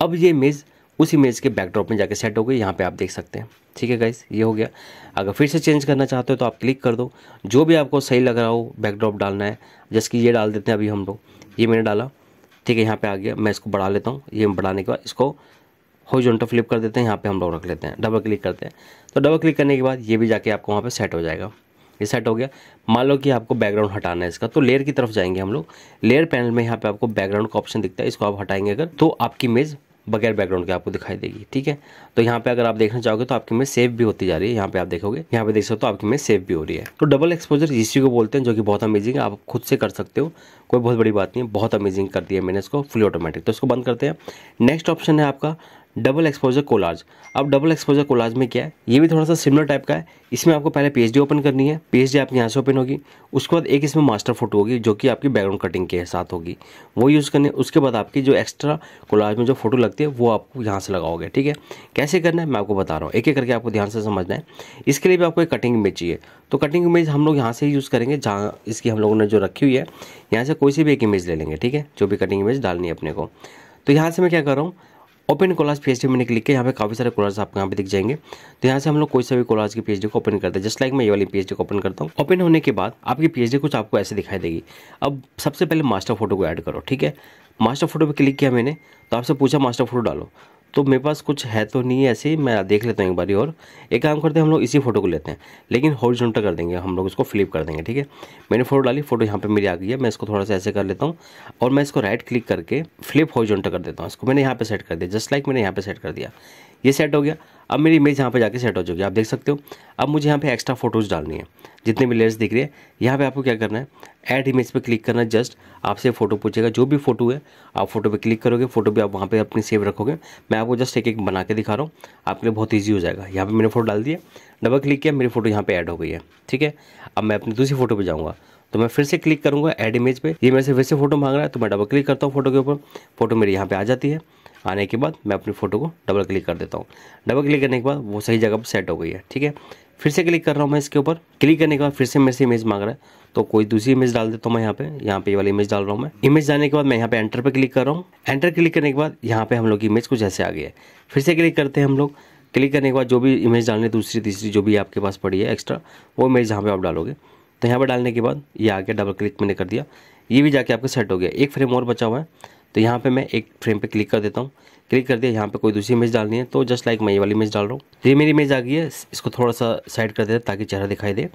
अब ये इमेज उस इमेज के बैकड्रॉप में जाके सेट हो गई, यहाँ पे आप देख सकते हैं। ठीक है गाइस ये हो गया। अगर फिर से चेंज करना चाहते हो तो आप क्लिक कर दो। जो भी आपको सही लग रहा हो बैकड्रॉप डालना है जैसे कि ये डाल देते हैं अभी हम लोग। ये मैंने डाला। ठीक है, यहाँ पे आ गया। मैं इसको बढ़ा लेता हूँ। ये बढ़ाने के बाद इसको हॉरिजॉन्टल फ्लिप कर देते हैं। यहाँ पे हम लोग रख लेते हैं। डबल क्लिक करते हैं। तो डबल क्लिक करने के बाद ये भी जाके आपको वहाँ पे सेट हो जाएगा। ये सेट हो गया। मान लो कि आपको बैकग्राउंड हटाना है इसका तो लेयर की तरफ़ जाएँगे हम लोग। लेयर पैनल में यहाँ पे आपको बैकग्राउंड का ऑप्शन दिखता है। इसको आप हटाएँगे अगर तो आपकी इमेज बगैर बैकग्राउंड के आपको दिखाई देगी, ठीक है? तो यहाँ पे अगर आप देखना चाहोगे तो आपकी में सेव भी होती जा रही है। यहाँ पे आप देखोगे, यहाँ पे देख सकते हो आपकी में सेव भी हो रही है। तो डबल एक्सपोजर इसी को बोलते हैं, जो कि बहुत अमेजिंग है। आप खुद से कर सकते हो, कोई बहुत बड़ी बात नहीं है, बहुत अमेजिंग कर दिया मैंने इसको फुली ऑटोमेटिक तो इसको बंद करते हैं। नेक्स्ट ऑप्शन है आपका डबल एक्सपोजर कोलाज अब डबल एक्सपोजर कोलाज में क्या है? ये भी थोड़ा सा सिमिलर टाइप का है। इसमें आपको पहले पीएचडी ओपन करनी है। पीएचडी आपके यहाँ से ओपन होगी। उसके बाद एक इसमें मास्टर फ़ोटो होगी, जो कि आपकी बैकग्राउंड कटिंग के साथ होगी। वो यूज़ करनी उसके बाद आपकी जो एक्स्ट्रा कोलाज में जो फ़ोटो लगती है, वो आपको यहाँ से लगाओगे, ठीक है? कैसे करना है? मैं आपको बता रहा हूँ। एक एक करके आपको ध्यान से समझना है। इसके लिए भी आपको एक कटिंग इमेज चाहिए। तो कटिंग इमेज हम लोग यहाँ से यूज़ करेंगे, जहाँ इसकी हम लोगों ने जो रखी हुई है। यहाँ से कोई सी भी एक इमेज ले लेंगे, ठीक है? जो भी कटिंग इमेज डालनी है अपने को। तो यहाँ से मैं क्या कर रहा हूँ? ओपन कोलाज पी एच मैंने क्लिक किया, यहाँ पे काफ़ी सारे कोलाज आपको यहाँ पे दिख जाएँगे। तो यहाँ से हम लोग कोई सा भी कोलाज की पी को ओपन करते हैं। जस्ट लाइक मैं ये वाली पीएचडी को ओपन करता हूँ। ओपन होने के बाद आपकी पीएचडी कुछ आपको ऐसे दिखाई देगी। अब सबसे पहले मास्टर फ़ोटो को ऐड करो, ठीक है? मास्टर फ़ोटो पे क्लिक किया मैंने तो आपसे पूछा मास्टर फ़ोटो डालो। तो मेरे पास कुछ है तो नहीं है ऐसे मैं देख लेता हूँ एक बारी और। एक काम करते हैं, हम लोग इसी फ़ोटो को लेते हैं, लेकिन हॉरिजॉन्टल कर देंगे, हम लोग इसको फ्लिप कर देंगे, ठीक है? मैंने फ़ोटो डाली फ़ोटो यहाँ पर मेरी आ गई है, मैं इसको थोड़ा सा ऐसे कर लेता हूँ और मैं इसको राइट क्लिक करके फ्लिप हॉरिजॉन्टल कर देता हूँ, इसको मैंने यहाँ पर सेट कर दिया जस्ट लाइक मैंने यहाँ पर सेट कर दिया। ये सेट हो गया। अब मेरी इमेज यहाँ पे जाके सेट हो चुकी है। आप देख सकते हो। अब मुझे यहाँ पे एक्स्ट्रा फ़ोटोज़ डालनी है। जितने भी लेयर्स दिख रही है। यहाँ पे आपको क्या करना है? ऐड इमेज पे क्लिक करना है। जस्ट आपसे फ़ोटो पूछेगा। जो भी फ़ोटो है, आप फ़ोटो पे क्लिक करोगे। फ़ोटो भी आप वहाँ पे अपनी सेव रखोगे। मैं आपको जस्ट एक एक बना के दिखा रहा हूँ। आपके लिए बहुत ईजी हो जाएगा। यहाँ पर मैंने फ़ोटो डाल दिया। डबल क्लिक किया। मेरी फ़ोटो यहाँ पर ऐड हो गई है। ठीक है? अब मैं अपनी दूसरी फ़ोटो पर जाऊँगा। तो मैं फिर से क्लिक करूँगा एड इमेज पर ये मेरे से फिर से फ़ोटो मांग रहा है। तो मैं डबल क्लिक करता हूँ फ़ोटो के ऊपर। फ़ोटो मेरी यहाँ पर आ जाती है। आने के बाद मैं अपनी फ़ोटो को डबल क्लिक कर देता हूँ। डबल क्लिक करने के बाद वो सही जगह पर सेट हो गई है, ठीक है? फिर से क्लिक कर रहा हूँ मैं इसके ऊपर। क्लिक करने के बाद फिर से मेरे से इमेज मांग रहा है। तो कोई दूसरी इमेज डाल देता हूँ मैं यहाँ पे। यहाँ पे वाली इमेज डाल रहा हूँ मैं। इमेज डालने के बाद मैं यहाँ पे एंटर पे क्लिक कर रहा हूँ। एंटर क्लिक करने के बाद यहाँ पे हम लोग की इमेज कुछ ऐसे आ गई है। फिर से क्लिक करते हैं हम लोग। क्लिक करने के बाद जो भी इमेज डालनी, दूसरी, तीसरी जो भी आपके पास पड़ी है एक्स्ट्रा वो इमेज यहाँ पे आप डालोगे। तो यहाँ पर डालने के बाद ये आ गया डबल क्लिक मैंने कर दिया। ये भी जाके आपका सेट हो गया। एक फ्रेम और बचा हुआ है। तो यहाँ पे मैं एक फ्रेम पे क्लिक कर देता हूँ। क्लिक कर दिया, यहाँ पे कोई दूसरी इमेज डालनी है तो जस्ट लाइक मैं ये वाली इमेज डाल रहा हूँ। ये मेरी इमेज आ गई है, इसको थोड़ा सा साइड कर देता ताकि चेहरा दिखाई दे।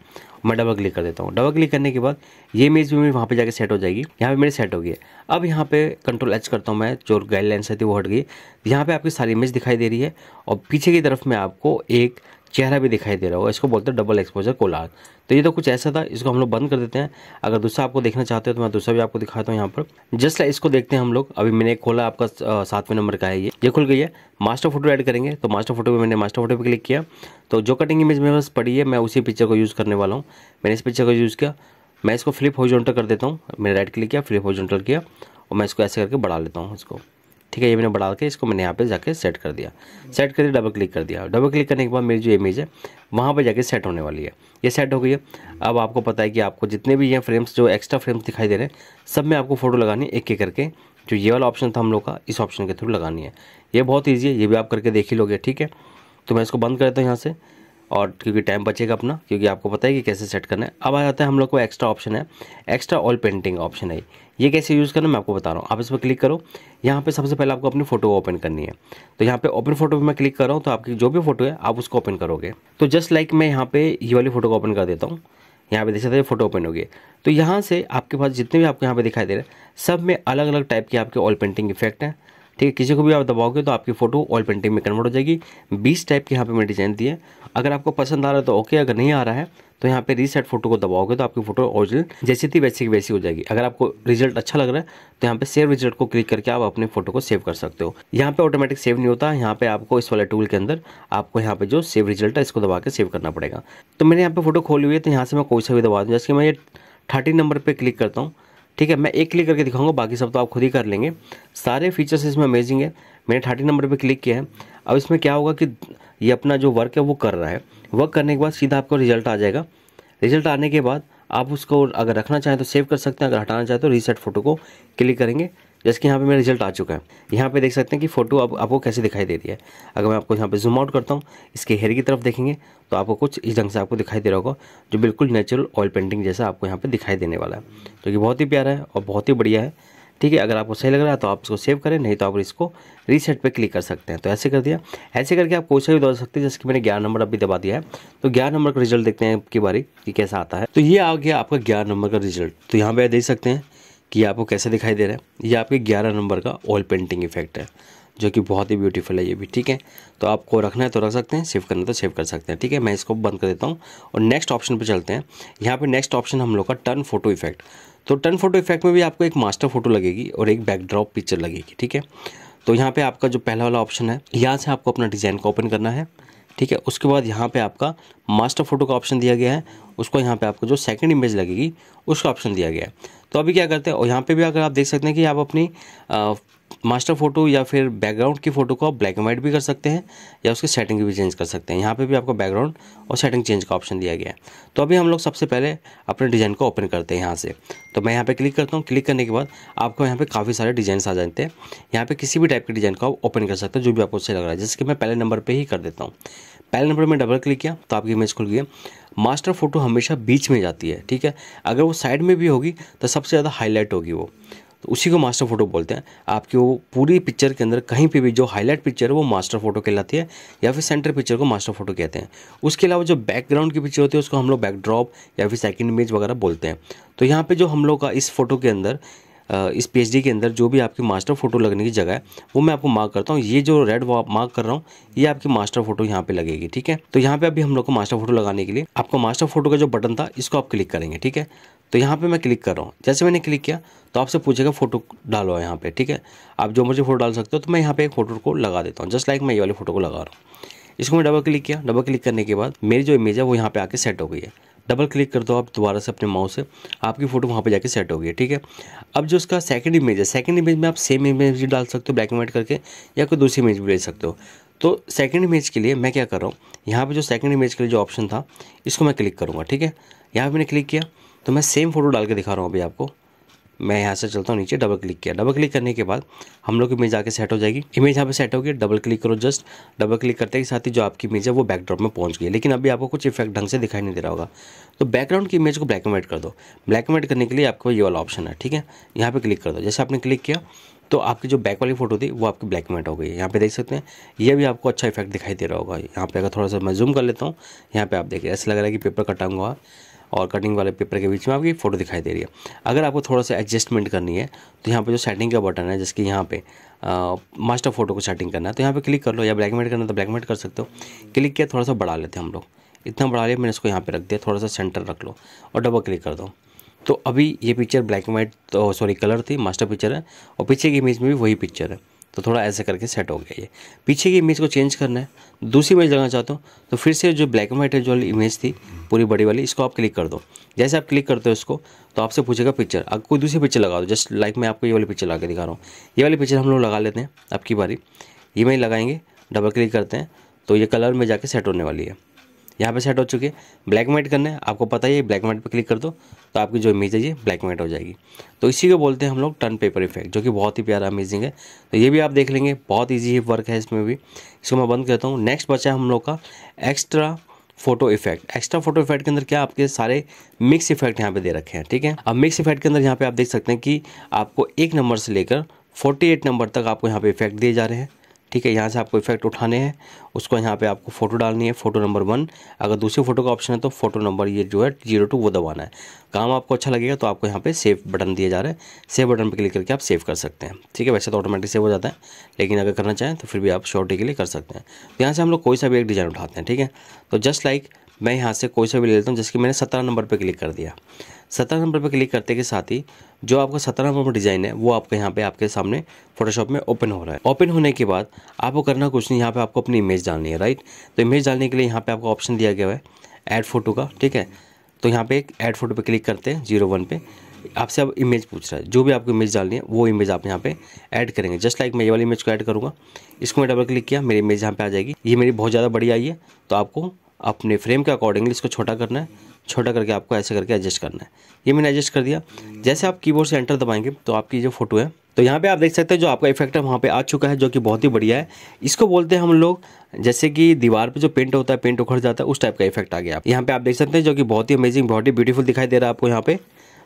मैं डबल क्लिक कर देता हूँ। डबल क्लिक करने के बाद ये इमेज भी मेरी वहाँ पर जाकर सेट हो जाएगी। यहाँ पर मेरी सेट हो गई है। अब यहाँ पे कंट्रोल एच करता हूँ मैं, जो गाइडलाइंस है थी वो हट गई। यहाँ पर आपकी सारी इमेज दिखाई दे रही है और पीछे की तरफ़ में आपको एक चेहरा भी दिखाई दे रहा होगा। इसको बोलते हैं डबल एक्सपोजर कोलार तो ये तो कुछ ऐसा था, इसको हम लोग बंद कर देते हैं। अगर दूसरा आपको देखना चाहते हो तो मैं दूसरा भी आपको दिखाता हूँ यहाँ पर। जस्ट इसको देखते हैं हम लोग। अभी मैंने खोला आपका सातवें नंबर का है ये। ये खुल गई है। मास्टर फ़ोटो ऐड करेंगे। तो मास्टर फ़ोटो में मैंने मास्टर फ़ोटो पर क्लिक किया। तो जो कटिंग इमेज मेरे पास पड़ी है, मैं उसी पिक्चर को यूज़ करने वाला हूँ। मैंने इस पिक्चर को यूज़ किया। मैं इसको फ्लिप होजोनटल कर देता हूँ। मैंने राइट क्लिक किया फ्लिप होजोनटल किया। और मैं इसको ऐसे करके बढ़ा लेता हूँ इसको। ठीक है, ये मैंने बढ़ा के इसको मैंने यहाँ पे जाके सेट कर दिया। सेट करके डबल क्लिक कर दिया। डबल क्लिक करने के बाद मेरी जो इमेज है, वहाँ पे जाके सेट होने वाली है। ये सेट हो गई है। अब आपको पता है कि आपको जितने भी ये फ्रेम्स जो एक्स्ट्रा फ्रेम्स दिखाई दे रहे हैं, सब में आपको फ़ोटो लगानी एक एक करके। जो ये वाला ऑप्शन था हम लोग का, इस ऑप्शन के थ्रू लगानी है। ये बहुत ईजी है, ये भी आप करके देख ही लोगे, ठीक है? तो मैं इसको बंद कर देता हूँ यहाँ से। और क्योंकि टाइम बचेगा अपना, क्योंकि आपको पता है कि कैसे सेट करना है। अब आ जाता है हम लोग को एक्स्ट्रा ऑप्शन है। एक्स्ट्रा ऑल पेंटिंग ऑप्शन है। ये कैसे यूज़ करना मैं आपको बता रहा हूँ। आप इस पर क्लिक करो। यहाँ पे सबसे पहले आपको अपनी फ़ोटो ओपन करनी है। तो यहाँ पे ओपन फ़ोटो पे मैं क्लिक कर रहा हूँ तो आपकी जो भी फ़ोटो है, आप उसको ओपन करोगे। तो जस्ट लाइक मैं यहाँ पे ये वाली फ़ोटो को ओपन कर देता हूँ। यहाँ पे देख सकते हैं फ़ोटो ओपन हो गई तो यहाँ से आपके पास जितने भी आपको यहाँ पे दिखाई दे रहे हैं, सब में अलग अलग टाइप के आपके ऑल पेंटिंग इफ़ेक्ट हैं। ठीक है, किसी को भी आप दबाओगे तो आपकी फ़ोटो ऑयल पेंटिंग में कन्वर्ट हो जाएगी। बीस टाइप के यहाँ पे मैं डिज़ाइन दिए अगर आपको पसंद आ रहा है तो ओके अगर नहीं आ रहा है तो यहाँ पे रीसेट फ़ोटो को दबाओगे तो आपकी फ़ोटो ओरिजिनल जैसी थी वैसी की वैसी हो जाएगी। अगर आपको रिज़ल्ट अच्छा लग रहा है तो यहाँ पे सेव रिज़ल्ट को क्लिक करके आप अपने फ़ोटो को सेव कर सकते हो। यहाँ पे ऑटोमेटिक सेव नहीं होता, यहाँ पे आपको इस वाले टूल के अंदर आपको यहाँ पे जो सेव रिज़ल्ट है, इसको दबा के सेव करना पड़ेगा। तो मैंने यहाँ पे फ़ोटो खोली हुई है तो यहाँ से मैं कोई सा भी दबा दूँ। जैसे मैं ये थर्टी नंबर पर क्लिक करता हूँ ठीक है, मैं एक क्लिक करके दिखाऊँगा, बाकी सब तो आप खुद ही कर लेंगे। सारे फीचर्स इसमें अमेजिंग है। मैंने थर्टी नंबर पे क्लिक किया है। अब इसमें क्या होगा कि ये अपना जो वर्क है, वो कर रहा है। वर्क करने के बाद सीधा आपको रिज़ल्ट आ जाएगा। रिज़ल्ट आने के बाद आप उसको अगर रखना चाहें तो सेव कर सकते हैं, अगर हटाना चाहें तो रीसेट फ़ोटो को क्लिक करेंगे। जैसे कि यहाँ पे मेरा रिज़ल्ट आ चुका है। यहाँ पे देख सकते हैं कि फ़ोटो अब आपको कैसे दिखाई दे रही है। अगर मैं आपको यहाँ पे जूम आउट करता हूँ, इसके हेयर की तरफ़ देखेंगे तो आपको कुछ इस ढंग से आपको दिखाई दे रहा होगा, जो बिल्कुल नेचुरल ऑयल पेंटिंग जैसा आपको यहाँ पे दिखाई देने वाला है। जो कि बहुत ही प्यारा है और बहुत ही बढ़िया है। ठीक है, अगर आपको सही लग रहा है तो आप इसको सेव करें, नहीं तो आप इसको रीसेट पे क्लिक कर सकते हैं। तो ऐसे कर दिया। ऐसे करके आप कोई सा भी दबा सकते हैं, जैसे कि मैंने ग्यारह नंबर अभी दबा दिया है। तो ग्यारह नंबर का रिज़ल्ट देखते हैं आपकी बारी कि कैसा आता है। तो ये आ गया आपका ग्यारह नंबर का रिज़ल्ट तो यहाँ पे देख सकते हैं कि आपको कैसे दिखाई दे रहा है? ये आपके ग्यारह नंबर का ऑयल पेंटिंग इफ़ेक्ट है, जो कि बहुत ही ब्यूटीफुल है ये भी, ठीक है? तो आपको रखना है तो रख सकते हैं सेव करना है तो सेव कर सकते हैं, ठीक है? मैं इसको बंद कर देता हूँ और नेक्स्ट ऑप्शन पर चलते हैं। यहाँ पर नेक्स्ट ऑप्शन हम लोग का टर्न फ़ोटो इफ़ेक्ट तो टर्न फ़ोटो इफ़ेक्ट में भी आपको एक मास्टर फ़ोटो लगेगी और एक बैकड्रॉप पिक्चर लगेगी, ठीक है? तो यहाँ पे आपका जो पहला वाला ऑप्शन है, यहाँ से आपको अपना डिज़ाइन को ओपन करना है, ठीक है? उसके बाद यहाँ पे आपका मास्टर फ़ोटो का ऑप्शन दिया गया है, उसको यहाँ पे आपको जो सेकंड इमेज लगेगी, उसका ऑप्शन दिया गया है। तो अभी क्या करते हैं और यहाँ पे भी अगर आप देख सकते हैं कि आप अपनी आ, मास्टर फ़ोटो या फिर बैकग्राउंड की फ़ोटो को आप ब्लैक एंड वाइट भी कर सकते हैं या उसकी सेटिंग भी चेंज कर सकते हैं। यहाँ पे भी आपको बैकग्राउंड और सेटिंग चेंज का ऑप्शन दिया गया है। तो अभी हम लोग सबसे पहले अपने डिज़ाइन को ओपन करते हैं यहाँ से। तो मैं यहाँ पे क्लिक करता हूँ। क्लिक करने के बाद आपको यहाँ पे काफ़ी सारे डिज़ाइन आ जाते हैं। यहाँ पर किसी भी टाइप के डिज़ाइन को आप ओपन कर सकते हैं जो भी आपको अच्छा लग रहा है। जैसे कि मैं पहले नंबर पर ही कर देता हूँ। पहले नंबर में डबल क्लिक किया तो आपकी इमेज खुल गई है। मास्टर फ़ोटो हमेशा बीच में जाती है, ठीक है? अगर वो साइड में भी होगी तो सबसे ज़्यादा हाईलाइट होगी वो। तो उसी को मास्टर फ़ोटो बोलते हैं। आपकी वो पूरी पिक्चर के अंदर कहीं पे भी जो हाईलाइट पिक्चर है, वो मास्टर फ़ोटो कहलाती है, या फिर सेंटर पिक्चर को मास्टर फ़ोटो कहते हैं। उसके अलावा जो बैकग्राउंड की पिक्चर होती है, उसको हम लोग बैकड्रॉप या फिर सेकंड इमेज वगैरह बोलते हैं। तो यहाँ पे जो हम लोग का इस फ़ोटो के अंदर इस पी के अंदर जो भी आपकी मास्टर फ़ोटो लगने की जगह है, वो मैं आपको मार्क करता हूँ। ये जो रेड मार्क कर रहा हूँ, ये आपकी मास्टर फ़ोटो यहाँ पे लगेगी, ठीक है? तो यहाँ पे अभी हम लोग को मास्टर फ़ोटो लगाने के लिए, आपको मास्टर फ़ोटो का जो बटन था, इसको आप क्लिक करेंगे, ठीक है? तो यहाँ पे मैं क्लिक कर रहा हूँ। जैसे मैंने क्लिक किया तो आपसे पूछेगा फ़ोटो डालो यहाँ पे, ठीक है? आप जो मुझे फ़ोटो डाल सकते हो तो मैं यहाँ पे एक फ़ोटो को लगा देता हूँ जस्ट लाइक मैं ये वाली फ़ोटो को लगा रहा हूँ। इसको मैं डबल क्लिक किया। डबल क्लिक करने के बाद, मेरी जो इमेज है, वो यहाँ पे आके सेट हो गई है। डबल क्लिक कर दो आप दोबारा से अपने माउस से। आपकी फ़ोटो वहाँ पे जाके सेट हो गई ठीक है? अब जो उसका सेकंड इमेज है सेकंड इमेज में आप सेम इमेज भी डाल सकते हो ब्लैक एंड वाइट करके, या कोई दूसरी इमेज भी ले सकते हो। तो सेकंड इमेज के लिए मैं क्या कर रहा हूँ, यहाँ पर जो सेकंड इमेज के लिए जो ऑप्शन था, इसको मैं क्लिक करूँगा, ठीक है? यहाँ पर मैंने क्लिक किया तो मैं सेम फ़ोटो डाल के दिखा रहा हूँ अभी आपको। मैं यहाँ से चलता हूँ नीचे डबल क्लिक किया। डबल क्लिक करने के बाद हम लोग इमेज आके सेट हो जाएगी। इमेज यहाँ पे सेट होगी डबल क्लिक करो जस्ट डबल क्लिक करते के साथ ही जो आपकी इमेज है वो बैकड्रॉप में पहुँच गई। लेकिन अभी आपको कुछ इफ़ेक्ट ढंग से दिखाई नहीं दे रहा होगा। तो बैकग्राउंड की इमेज को ब्लैक एंड व्हाइट कर दो। ब्लैक एंड व्हाइट करने के लिए आपको ये वाला ऑप्शन है, ठीक है? यहाँ पर क्लिक कर दो। जैसे आपने क्लिक किया तो आपकी जो बैक वाली फ़ोटो थी, वो आपकी ब्लैक व्हाइट हो गई। है यहाँ पे देख सकते हैं। ये भी आपको अच्छा इफ़ेक्ट दिखाई दे रहा होगा। यहाँ पे अगर थोड़ा सा मैं जूम कर लेता हूँ, यहाँ पे आप देखिए, ऐसा लग रहा है कि पेपर कटा हुआ और कटिंग वाले पेपर के बीच में आपकी फ़ोटो दिखाई दे रही है। अगर आपको थोड़ा सा एडजस्टमेंट करनी है तो यहाँ पे जो सेटिंग का बटन है, जिसके यहाँ पे मास्टर फ़ोटो को सेटिंग करना है तो यहाँ पे क्लिक कर लो या ब्लैक मेट करना तो ब्लैक मेट कर सकते हो। क्लिक किया, थोड़ा सा बढ़ा लेते हैं हम लोग। इतना बढ़ा लिया, मैंने इसको यहाँ पर रख दिया, थोड़ा सा सेंटर रख लो और डबल क्लिक कर दो। तो अभी ये picture black and white sorry colour थी मास्टर पिक्चर है और पीछे की इमेज में भी वही पिक्चर है। तो थोड़ा ऐसे करके सेट हो गया ये। पीछे की इमेज को चेंज करना है। दूसरी इमेज लगाना चाहता हूँ तो फिर से जो ब्लैक एंड वाइट जो इमेज थी, पूरी बड़ी वाली, इसको आप क्लिक कर दो। जैसे आप क्लिक करते हो इसको तो आपसे पूछेगा पिक्चर अब कोई दूसरी पिक्चर लगा दो जस्ट लाइक मैं आपको ये वाली पिक्चर लगा के दिखा रहा हूँ। ये वाली पिक्चर हम लोग लगा लेते हैं, आपकी बारी। ये में लगाएँगे डबल क्लिक करते हैं तो ये कलर में जाके सेट होने वाली है। यहाँ पे सेट हो चुके ब्लैक वाइट करना है। आपको पता ही है ब्लैक एंड वाइट पे क्लिक कर दो तो आपकी जो इमेज है, ये ब्लैक वाइट हो जाएगी। तो इसी को बोलते हैं हम लोग टर्न पेपर इफ़ेक्ट जो कि बहुत ही प्यारा अमेजिंग है। तो ये भी आप देख लेंगे, बहुत ईजी वर्क है इसमें भी। इसको मैं बंद करता हूँ। नेक्स्ट बचा है हम लोग का extra photo effect extra photo effect के अंदर क्या आपके सारे मिक्स इफ़ेक्ट यहाँ पे दे रखे हैं, ठीक है? अब मिक्स इफ़ेक्ट के अंदर यहाँ पे आप देख सकते हैं कि आपको एक नंबर से लेकर 48 नंबर तक आपको यहाँ पे इफ़ेक्ट दिए जा रहे हैं। ठीक है, यहाँ से आपको इफ़ेक्ट उठाने हैं। उसको यहाँ पे आपको फ़ोटो डालनी है फ़ोटो नंबर वन अगर दूसरी फ़ोटो का ऑप्शन है तो फ़ोटो नंबर ये जो है ज़ीरो टू वो दबाना है। काम आपको अच्छा लगेगा तो आपको यहाँ पे सेव बटन दिया जा रहा है। सेव बटन पर क्लिक करके आप सेव कर सकते हैं। ठीक है, वैसे तो ऑटोमेटिक सेव हो जाता है। लेकिन अगर करना चाहें तो फिर भी आप शॉर्टी के लिए कर सकते हैं। तो यहाँ से हम लोग कोई सा भी एक डिज़ाइन उठाते हैं, ठीक है? तो जस्ट लाइक मैं यहाँ से कोई सा भी ले लेता हूँ जिसकी मैंने सत्रह नंबर पर क्लिक कर दिया। सत्रह नंबर पर क्लिक करते के साथ ही जो आपका सत्रह नंबर पर डिज़ाइन है, वो आपके यहाँ पे आपके सामने फोटोशॉप में ओपन हो रहा है। ओपन होने के बाद आपको करना कुछ नहीं, यहाँ पे आपको अपनी इमेज डालनी है राइट तो इमेज डालने के लिए यहाँ पे आपको ऑप्शन दिया गया है ऐड फ़ोटो का, ठीक है? तो यहाँ पे एक ऐड फ़ोटो पे क्लिक करते हैं ज़ीरो वन आपसे अब इमेज पूछ रहा है, जो भी आपको इमेज डालनी है, वो इमेज आप यहाँ पे ऐड करेंगे। जस्ट लाइक मैं ये वाली इमेज को ऐड करूँगा, इसको मैं डबल क्लिक किया, मेरी इमेज यहाँ पे आ जाएगी। ये मेरी बहुत ज़्यादा बड़ी आई है तो आपको अपने फ्रेम के अकॉर्डिंगली इसको छोटा करना है, छोटा करके आपको ऐसे करके एडजस्ट करना है। ये मैंने एडजस्ट कर दिया। जैसे आप कीबोर्ड से एंटर दबाएँगे तो आपकी जो फ़ोटो है तो यहाँ पे आप देख सकते हैं जो आपका इफ़ेक्ट है, वहाँ पे आ चुका है, जो कि बहुत ही बढ़िया है। इसको बोलते हैं हम लोग, जैसे कि दीवार पे जो पेंट होता है पेंट उखड़ जाता है, उस टाइप का इफ़ेक्ट आ गया। यहाँ पे आप देख सकते हैं जो कि बहुत ही अमेजिंग बहुत ही ब्यूटीफुल दिखाई दे रहा है आपको यहाँ पे।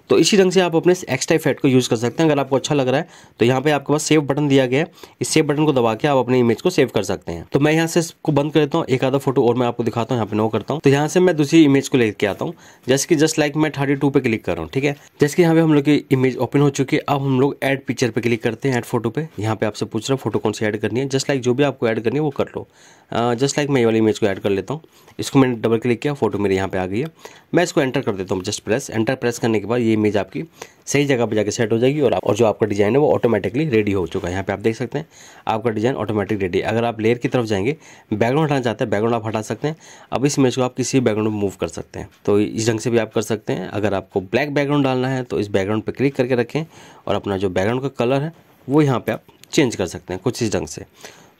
तो इसी ढंग से आप अपने एक्स्ट्रा इफ़ेक्ट को यूज़ कर सकते हैं। अगर आपको अच्छा लग रहा है तो यहाँ पे आपके पास सेव बटन दिया गया है। इस सेव बटन को दबा के आप अपने इमेज को सेव कर सकते हैं। तो मैं यहाँ से इसको बंद कर देता हूँ। एक आधा फ़ोटो और मैं आपको दिखाता हूँ। यहाँ पे नो करता हूँ। तो यहाँ से मैं दूसरी इमेज को लेके आता हूँ। जैसे कि जस्ट लाइक मैं थर्टी टू पे क्लिक कर रहा हूँ, ठीक है? जैसे कि यहाँ पे हम लोग की इमेज ओपन हो चुकी है। अब हम लोग एड पिक्चर पे क्लिक करते हैं एड फ़ोटो पे। यहाँ पे आपसे पूछ रहा हूँ फ़ोटो कौन सी ऐड करनी है? जस्ट लाइक जो भी आपको ऐड करनी है, वो कर लो। जस्ट लाइक मैं ये वाली इमेज को ऐड कर लेता हूँ। इसको मैंने डबल क्लिक किया फ़ोटो मेरे यहाँ पे आ गई है। मैं इसको एंटर कर देता हूँ जस्ट प्रेस एंटर प्रेस करने के बाद ये इमेज आपकी सही जगह पर जाकर सेट हो जाएगी और आप और जो आपका डिज़ाइन है वो ऑटोमेटिकली रेडी हो चुका है। यहाँ पे आप देख सकते हैं, आपका डिज़ाइन ऑटोमेटिक रेडी है। अगर आप लेयर की तरफ़ जाएँगे बैकग्राउंड हटाना चाहते हैं बैकग्राउंड आप हटा सकते हैं। अब इस इमेज को आप किसी बैकग्राउंड में मूव कर सकते हैं। तो इस ढंग से भी आप कर सकते हैं। अगर आपको ब्लैक बैकग्राउंड डालना है तो इस बैकग्राउंड पर क्लिक करके रखें और अपना जो बैकग्राउंड का कलर है, वो यहाँ पर आप चेंज कर सकते हैं, कुछ इस ढंग से।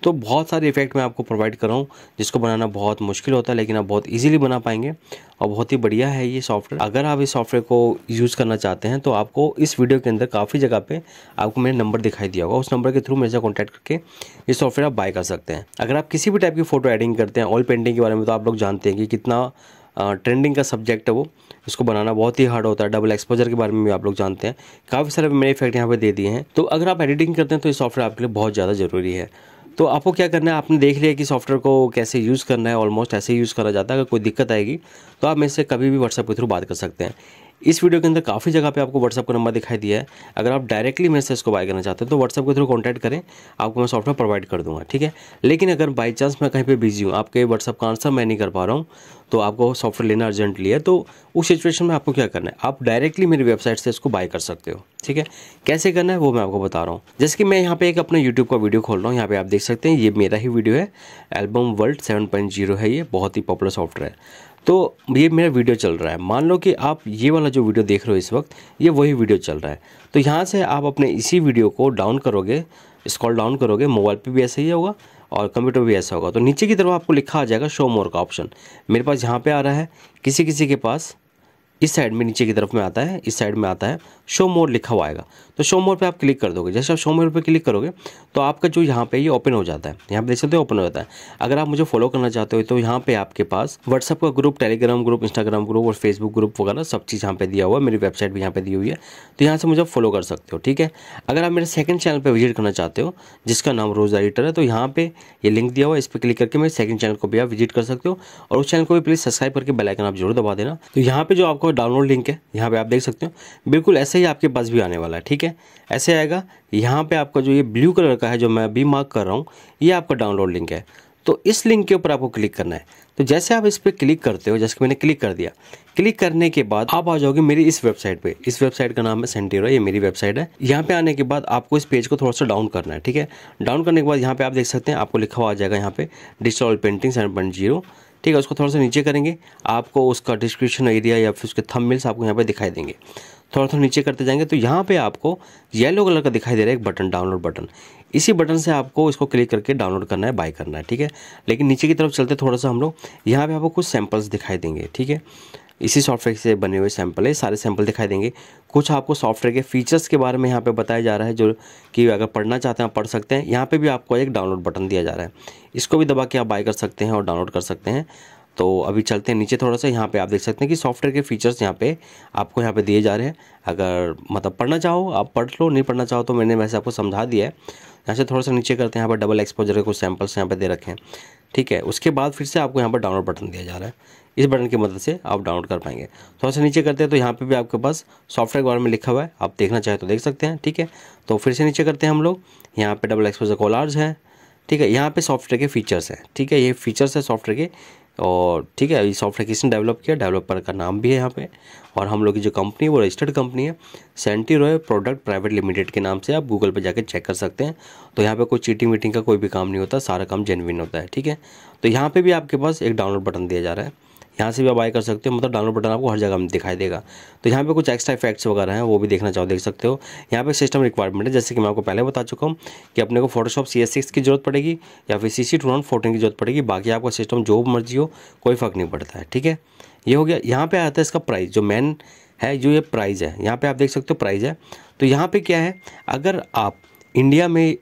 तो बहुत सारे इफ़ेक्ट मैं आपको प्रोवाइड कर रहा हूँ, जिसको बनाना बहुत मुश्किल होता है, लेकिन आप बहुत इजीली बना पाएँगे और बहुत ही बढ़िया है ये सॉफ्टवेयर अगर आप इस सॉफ्टवेयर को यूज़ करना चाहते हैं तो आपको इस वीडियो के अंदर काफ़ी जगह पे आपको मेरा नंबर दिखाई दिया होगा। उस नंबर के थ्रू मेरे से कॉन्टैक्ट करके ये सॉफ्टवेयर आप बाय कर सकते हैं। अगर आप किसी भी टाइप की फ़ोटो एडिंग करते हैं ऑयल पेंटिंग के बारे में तो आप लोग जानते हैं कि कितना ट्रेंडिंग का सब्जेक्ट है वो। इसको बनाना बहुत ही हार्ड होता है। डबल एक्सपोजर के बारे में भी आप लोग जानते हैं। काफ़ी सारे मेरे इफ़ेक्ट यहाँ पे दे दिए हैं। तो अगर आप एडिटिंग करते हैं तो ये सॉफ्टवेयर आपके लिए बहुत ज़्यादा ज़रूरी है। तो आपको क्या करना है? आपने देख लिया कि सॉफ्टवेयर को कैसे यूज़ करना है ऑलमोस्ट ऐसे यूज़ करा जाता है, अगर कोई दिक्कत आएगी तो आप मेरे से कभी भी व्हाट्सएप के थ्रू बात कर सकते हैं। इस वीडियो के अंदर काफ़ी जगह पे आपको व्हाट्सअप का नंबर दिखाई दिया है। अगर आप डायरेक्टली मेरे से इसको बाय करना चाहते हैं तो व्हाट्सअप के थ्रू कॉन्टैक्ट करें, आपको मैं सॉफ्टवेयर प्रोवाइड कर दूँगा, ठीक है? लेकिन अगर बाई चांस मैं कहीं पर बिज़ी हूँ, आपके व्हाट्सअप का आंसर मैं नहीं कर पा रहा हूँ तो आपको सॉफ्टवेयर लेना अर्जेंटली है तो उस सिचुएशन में आपको क्या करना है? आप डायरेक्टली मेरी वेबसाइट से इसको बाय कर सकते हो, ठीक है? कैसे करना है वो मैं आपको बता रहा हूँ। जैसे कि मैं यहाँ पे एक अपना यूट्यूब का वीडियो खोल रहा हूँ, यहाँ पे आप देख सकते हैं, ये मेरा ही वीडियो है। Album world seven point zero है ये, बहुत ही पॉपुलर सॉफ्टवेयर है। तो ये मेरा वीडियो चल रहा है। मान लो कि आप ये वाला जो वीडियो देख रहे हो इस वक्त, ये वही वीडियो चल रहा है। तो यहाँ से आप अपने इसी वीडियो को डाउन करोगे स्कॉल डाउन करोगे, मोबाइल पे भी ऐसा ही होगा और कंप्यूटर भी ऐसा होगा। तो नीचे की तरफ़ आपको लिखा आ जाएगा शो मोर का ऑप्शन। मेरे पास यहाँ पे आ रहा है किसी किसी के पास इस साइड में नीचे की तरफ़ में आता है, इस साइड में आता है शो मोर लिखा हुआ आएगा। तो शो मोर पे आप क्लिक कर दोगे। जैसे आप शो मोर पे क्लिक करोगे तो आपका जो यहाँ पे ये ओपन हो जाता है, यहाँ पे देख सकते हो ओपन हो जाता है। अगर आप मुझे फॉलो करना चाहते हो तो यहाँ पे आपके पास व्हाट्सअप का group Telegram group Instagram group और फेसबुक ग्रुप वगैरह सब चीज़ यहाँ पे दिया हुआ है। मेरी वेबसाइट भी यहाँ पे दी हुई है। तो यहाँ से मुझे फॉलो कर सकते हो, ठीक है? अगर आप मेरे सेकंड चैनल पर विज़िट करना चाहते हो, जिसका नाम रोज एडिटर है तो यहाँ पे ये लिंक दिया हुआ है। इस पर क्लिक करके मेरे सेकंड चैनल को भी आप विज़िट कर सकते हो। और उस चैनल को भी प्लीज़ सब्सक्राइब करके बेलाइकन आप ज़रूर दबा देना। तो यहाँ पे जो आपको आपको डाउनलोड लिंक है, यहाँ पे आप देख सकते हो। बिल्कुल ऐसे ही आपके पास भी आने वाला है, ठीक है? ऐसे आएगा, यहाँ पे आपका जो ये ब्लू कलर का है, जो मैं अभी मार्क कर रहा हूँ, ये आपका डाउनलोड लिंक है। तो इस लिंक के ऊपर आपको क्लिक करना है। तो जैसे आप इस पर क्लिक करते हो, जैसे कि मैंने क्लिक कर दिया क्लिक करने के बाद आप आ जाओगे मेरी इस वेबसाइट पे। इस वेबसाइट का नाम है सेंटीरो ये मेरी वेबसाइट है। यहाँ पे आने के बाद आपको इस पेज को थोड़ा सा डाउन करना है, ठीक है? डाउन करने के बाद यहाँ पे आप देख सकते हैं, आपको लिखा हुआ आ जाएगा यहाँ पे डिजिटल पेंटिंग सेवन ठीक है, उसको थोड़ा सा नीचे करेंगे। आपको उसका डिस्क्रिप्शन एरिया या फिर उसके थम मिल्स आपको यहाँ पर दिखाई देंगे। थोड़ा थोड़ा नीचे करते जाएँगे तो यहाँ पे आपको येलो कलर का दिखाई दे रहा है एक बटन डाउनलोड बटन इसी बटन से आपको इसको क्लिक करके डाउनलोड करना है बाय करना है, ठीक है? लेकिन नीचे की तरफ़ चलते थोड़ा सा हम लोग, यहाँ पे आपको कुछ सैम्पल्स दिखाई देंगे, ठीक है? इसी सॉफ्टवेयर से बने हुए सैंपल है, सारे सैंपल दिखाई देंगे। कुछ आपको सॉफ्टवेयर के फीचर्स के बारे में यहाँ पे बताया जा रहा है, जो कि अगर पढ़ना चाहते हैं, आप पढ़ सकते हैं। यहाँ पे भी आपको एक डाउनलोड बटन दिया जा रहा है। इसको भी दबा के आप बाय कर सकते हैं और डाउनलोड कर सकते हैं। तो अभी चलते हैं नीचे थोड़ा सा, यहाँ पे आप देख सकते हैं कि सॉफ्टवेयर के फीचर्स यहाँ पे आपको यहाँ पे दिए जा रहे हैं। अगर मतलब पढ़ना चाहो, आप पढ़ लो, नहीं पढ़ना चाहो तो मैंने वैसे आपको समझा दिया है। यहाँ से थोड़ा सा नीचे करते हैं, यहाँ पर डबल एक्सपोजर के कुछ सैम्पल्स यहाँ पर दे रखे हैं। ठीक है, उसके बाद फिर से आपको यहाँ पर डाउनलोड बटन दिया जा रहा है। इस बटन की मदद से आप डाउनलोड कर पाएँगे। थोड़ा सा नीचे करते हैं तो यहाँ पे भी आपके पास सॉफ्टवेयर के बारे में लिखा हुआ है। आप देखना चाहें तो देख सकते हैं, ठीक है? तो फिर से नीचे करते हैं हम लोग। यहाँ पे डबल एक्सपोजर कोलार्स है, ठीक है? यहाँ पे सॉफ्टवेयर के फीचर्स हैं, ठीक है? ये फीचर्स है सॉफ्टवेयर के और, ठीक है? ये सॉफ्टवेयर किसने डेवलप किया? डेवलपर का नाम भी है यहाँ पे। और हम लोग की जो कंपनी है, वो रजिस्टर्ड कंपनी है। सेंटी रॉय प्रोडक्ट प्राइवेट लिमिटेड के नाम से आप गूगल पे जाकर चेक कर सकते हैं। तो यहाँ पे कोई चीटिंग वीटिंग का कोई भी काम नहीं होता, सारा काम जेनविन होता है, ठीक है? तो यहाँ पे भी आपके पास एक डाउनलोड बटन दिया जा रहा है। यहाँ से भी आप बाय कर सकते हो मतलब डाउनलोड बटन आपको हर जगह में दिखाई देगा। तो यहाँ पे कुछ एक्स्ट्रा इफेक्ट्स वगैरह हैं, वो भी देखना चाहो, देख सकते हो। यहाँ पे सिस्टम रिक्वायरमेंट है, जैसे कि मैं आपको पहले बता चुका हूँ कि अपने को फोटोशॉप सी की ज़रूरत पड़ेगी, या फिर सी सी की ज़रूरत पड़ेगी, बाकी आपका सिस्टम जो मर्ज़ी हो, कोई फ़र्क नहीं पड़ता है, ठीक है? ये हो गया, यहाँ पर आता है इसका प्राइस जो मेन है, जो ये प्राइज़ है। यहाँ पर आप देख सकते हो प्राइज़ है। तो यहाँ पर क्या है, अगर आप इंडिया में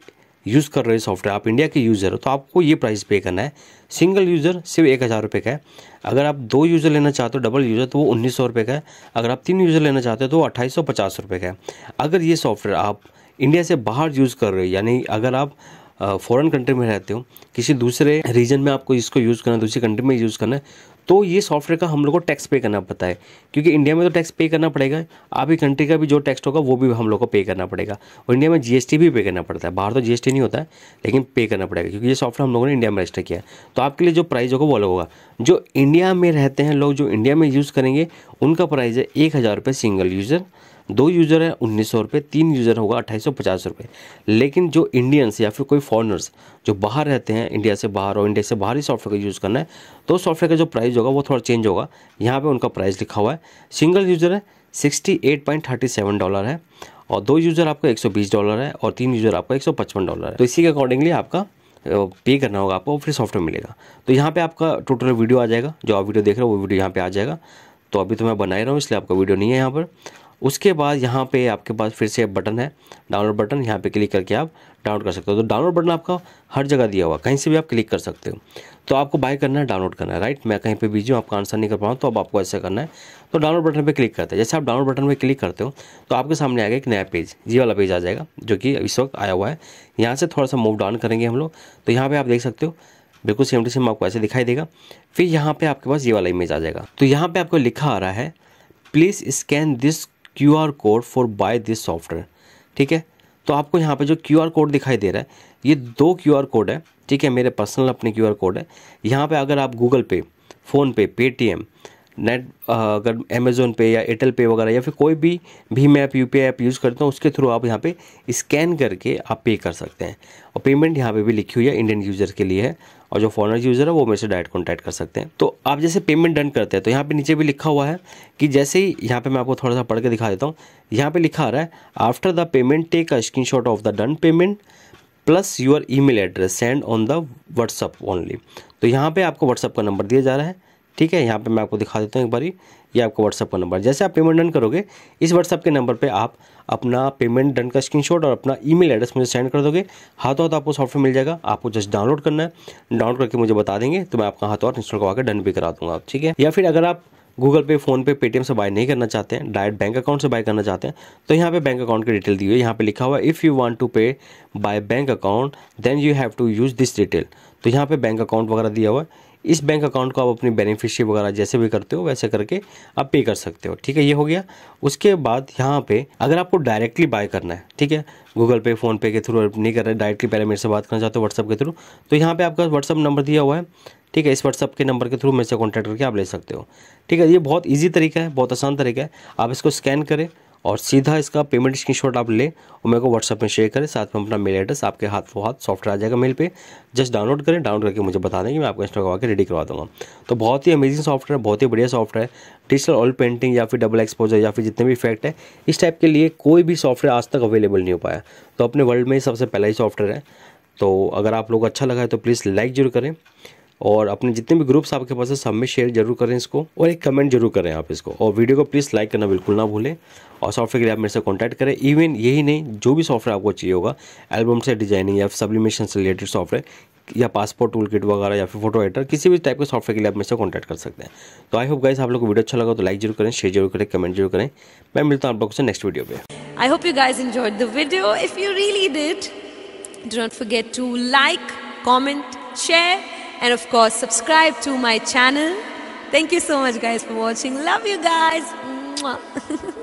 यूज़ कर रहे सॉफ्टवेयर आप इंडिया के यूज़र हो तो आपको ये प्राइस पे करना है। सिंगल यूज़र सिर्फ़ एक हज़ार रुपये का है। अगर आप दो यूज़र लेना चाहते हो डबल यूज़र तो वो उन्नीस सौ रुपये का है। अगर आप तीन यूज़र लेना चाहते हो तो वो अट्ठाईस सौ पचास रुपये का है। अगर ये सॉफ्टवेयर आप इंडिया से बाहर यूज़ कर रहे हो, यानी अगर आप फॉरेन कंट्री में रहते हो, किसी दूसरे रीजन में आपको इसको यूज़ करना है, दूसरी कंट्री में यूज़ करना है तो ये सॉफ्टवेयर का हम लोग को टैक्स पे करना पड़ता है, क्योंकि इंडिया में तो टैक्स पे करना पड़ेगा, आपकी कंट्री का भी जो टैक्स होगा, वो भी हम लोग को पे करना पड़ेगा। और इंडिया में जीएसटी भी पे करना पड़ता है, बाहर तो जीएसटी नहीं होता है लेकिन पे करना पड़ेगा, क्योंकि ये सॉफ्टवेयर हम लोगों ने इंडिया में रजिस्टर किया है। तो आपके लिए जो प्राइस होगा, वो अलग होगा। जो इंडिया में रहते हैं लोग, जो इंडिया में यूज़ करेंगे, उनका प्राइज़ है एक हज़ार रुपये सिंगल यूज़र दो यूज़र है, उन्नीस सौ रुपये तीन यूज़र होगा, अट्ठाईस सौ पचास रुपये लेकिन जो इंडियंस या फिर कोई फॉरनर्स जो बाहर रहते हैं इंडिया से बाहर और इंडिया से बाहर ही सॉफ्टवेयर का यूज़ करना है तो सॉफ्टवेयर का जो प्राइस होगा, वो थोड़ा चेंज होगा। यहाँ पे उनका प्राइस लिखा हुआ है। सिंगल यूज़र है sixty eight point thirty seven dollar है, और दो यूज़र आपका एक सौ बीस डॉलर है, और तीन यूज़र आपका एक सौ पचपन डॉलर है। तो इसी के अकॉर्डिंगली आपका पे करना होगा आपको फिर सॉफ्टवेयर मिलेगा। तो यहाँ पे आपका टोटल वीडियो आ जाएगा। जो आप वीडियो देख रहे हो, वो वीडियो यहाँ पे आ जाएगा। तो अभी तो मैं बना ही रहा हूँ, इसलिए आपका वीडियो नहीं है यहाँ पर। उसके बाद यहाँ पे आपके पास फिर से बटन है डाउनलोड बटन, यहाँ पे क्लिक करके आप डाउनलोड कर सकते हो। तो डाउनलोड बटन आपका हर जगह दिया हुआ, कहीं से भी आप क्लिक कर सकते हो। तो आपको बाय करना है डाउनलोड करना है राइट मैं कहीं पे बिज़ी हूँ, आपका आंसर नहीं कर पाऊँ तो अब आपको ऐसा करना है। तो डाउनलोड बटन पर क्लिक करते हैं। जैसे आप डाउनलोड बटन पर क्लिक करते हो तो आपके सामने आएगा एक नया पेज जी वाला पेज आ जाएगा, जो कि इस वक्त आया हुआ है। यहाँ से थोड़ा सा मूव डाउन करेंगे हम लोग तो यहाँ पर आप देख सकते हो, बिल्कुल सेम टू सेम आपको ऐसे दिखाई देगा। फिर यहाँ पे आपके पास ये वाला इमेज आ जाएगा। तो यहाँ पे आपको लिखा आ रहा है please scan this Q R code for buy this software, ठीक है? तो आपको यहाँ पे जो क्यू आर कोड दिखाई दे रहा है, ये दो क्यू आर कोड है, ठीक है? मेरे पर्सनल अपने क्यू आर कोड है। यहाँ पे अगर आप Google pay PhonePe Paytm, net अगर अमेज़ोन पे या एयरटेल पे वगैरह या फिर कोई भी भीम ऐप यू ऐप यूज़ करते हो, उसके थ्रू आप यहाँ पे स्कैन करके आप पे कर सकते हैं। और पेमेंट यहाँ पे भी लिखी हुई है इंडियन यूज़र के लिए है। और जो फॉरनर यूज़र है, वो मेरे से डायरेक्ट कॉन्टैक्ट कर सकते हैं। तो आप जैसे पेमेंट डन करते हैं तो यहाँ पर नीचे भी लिखा हुआ है कि जैसे ही, यहाँ पर मैं आपको थोड़ा सा पढ़ के दिखा देता हूँ, यहाँ पे लिखा आ रहा है after the payment take a screen of the done payment plus your email address send on the WhatsApp only तो यहाँ पे आपको व्हाट्सअप का नंबर दिया जा रहा है। ठीक है, यहाँ पे मैं आपको दिखा देता हूँ एक बारी, ये आपका व्हाट्सअप का नंबर जैसे आप पेमेंट डन करोगे, इस व्हाट्सअप के नंबर पे आप अपना पेमेंट डन का स्क्रीनशॉट और अपना ईमेल एड्रेस मुझे सेंड कर दोगे। हाथों हाथ आपको सॉफ्टवेयर मिल जाएगा, आपको जस्ट डाउनलोड करना है। डाउनलोड करके मुझे बता देंगे तो मैं आपका हाथों हाथ इंस्टॉल करवा के डन भी करा दूँगा ठीक है? या फिर अगर आप गूगल पे फ़ोन पे पेटीएम से बाय नहीं करना चाहते हैं डायरेक्ट बैंक अकाउंट से बाय करना चाहते हैं तो यहाँ पे बैंक अकाउंट की डिटेल दी हुई है। यहाँ पे लिखा हुआ है if you want to pay by bank account then you have to use this detail तो यहाँ पे बैंक अकाउंट वगैरह दिया हुआ है। इस बैंक अकाउंट को आप अपनी बेनिफिशियरी वगैरह जैसे भी करते हो, वैसे करके आप पे कर सकते हो। ठीक है, ये हो गया। उसके बाद यहाँ पे अगर आपको डायरेक्टली बाय करना है, ठीक है गूगल पे फ़ोन पे के थ्रू नहीं कर रहे डायरेक्टली पहले मेरे से बात करना चाहते हो व्हाट्सअप के थ्रू तो यहाँ पे आपका व्हाट्सअप नंबर दिया हुआ है। ठीक है, इस व्हाट्सअप के नंबर के थ्रू मेरे से कॉन्टैक्ट करके आप ले सकते हो। ठीक है, ये बहुत ईजी तरीका है, बहुत आसान तरीका है। आप इसको स्कैन करें और सीधा इसका पेमेंट स्क्रीनशॉट आप ले और मेरे को व्हाट्सअप में शेयर करें, साथ में अपना मेल एड्रेस आपके हाथ वो हाथ सॉफ्टवेयर आ जाएगा मेल पे। जस्ट डाउनलोड करें डाउनलोड करके मुझे बता दें कि मैं आपको इंस्टॉल करवा के रेडी करवा दूँगा। तो बहुत ही अमेजिंग सॉफ्टवेयर बहुत ही बढ़िया सॉफ्टवेयर डिजिटल ऑयल पेंटिंग या फिर डबल एक्सपोजर या फिर जितने भी इफ़ेक्ट है, इस टाइप के लिए कोई भी सॉफ्टवेयर आज तक अवेलेबल नहीं हो पाया। तो अपने वर्ल्ड में सबसे पहला ही सॉफ्टवेयर है। तो अगर आप लोग अच्छा लगा है तो प्लीज़ लाइक ज़रूर करें। और अपने जितने भी ग्रुप्स आपके पास है सब में शेयर ज़रूर करें इसको और एक कमेंट ज़रूर करें आप इसको। और वीडियो को प्लीज़ लाइक करना बिल्कुल ना भूलें और सॉफ्टवेयर के लिए आप मेरे से कॉन्टैक्ट करें। इवन यही नहीं जो भी सॉफ्टवेयर आपको चाहिए होगा एल्बम से डिज़ाइनिंग या सब्लिमेशन से रिलेटेड सॉफ्टवेयर या पासपोर्ट टूल किट वगैरह या फिर फ़ोटो एडिटर किसी भी टाइप के सॉफ्टवेयर के लिए आप मेरे से कॉन्टैक्ट कर सकते हैं। तो आई होप गाइस आप लोग को वीडियो अच्छा लगा तो लाइक ज़रूर करें शेयर ज़रूर करें कमेंट ज़रूर करें। मैं मिलता हूँ आप लोगों से नेक्स्ट वीडियो पे। I hope you guys enjoyed the video. If you really did, do not forget to like, comment, and of course, subscribe to my channel. Thank you so much, guys, for watching. Love you guys. (laughs)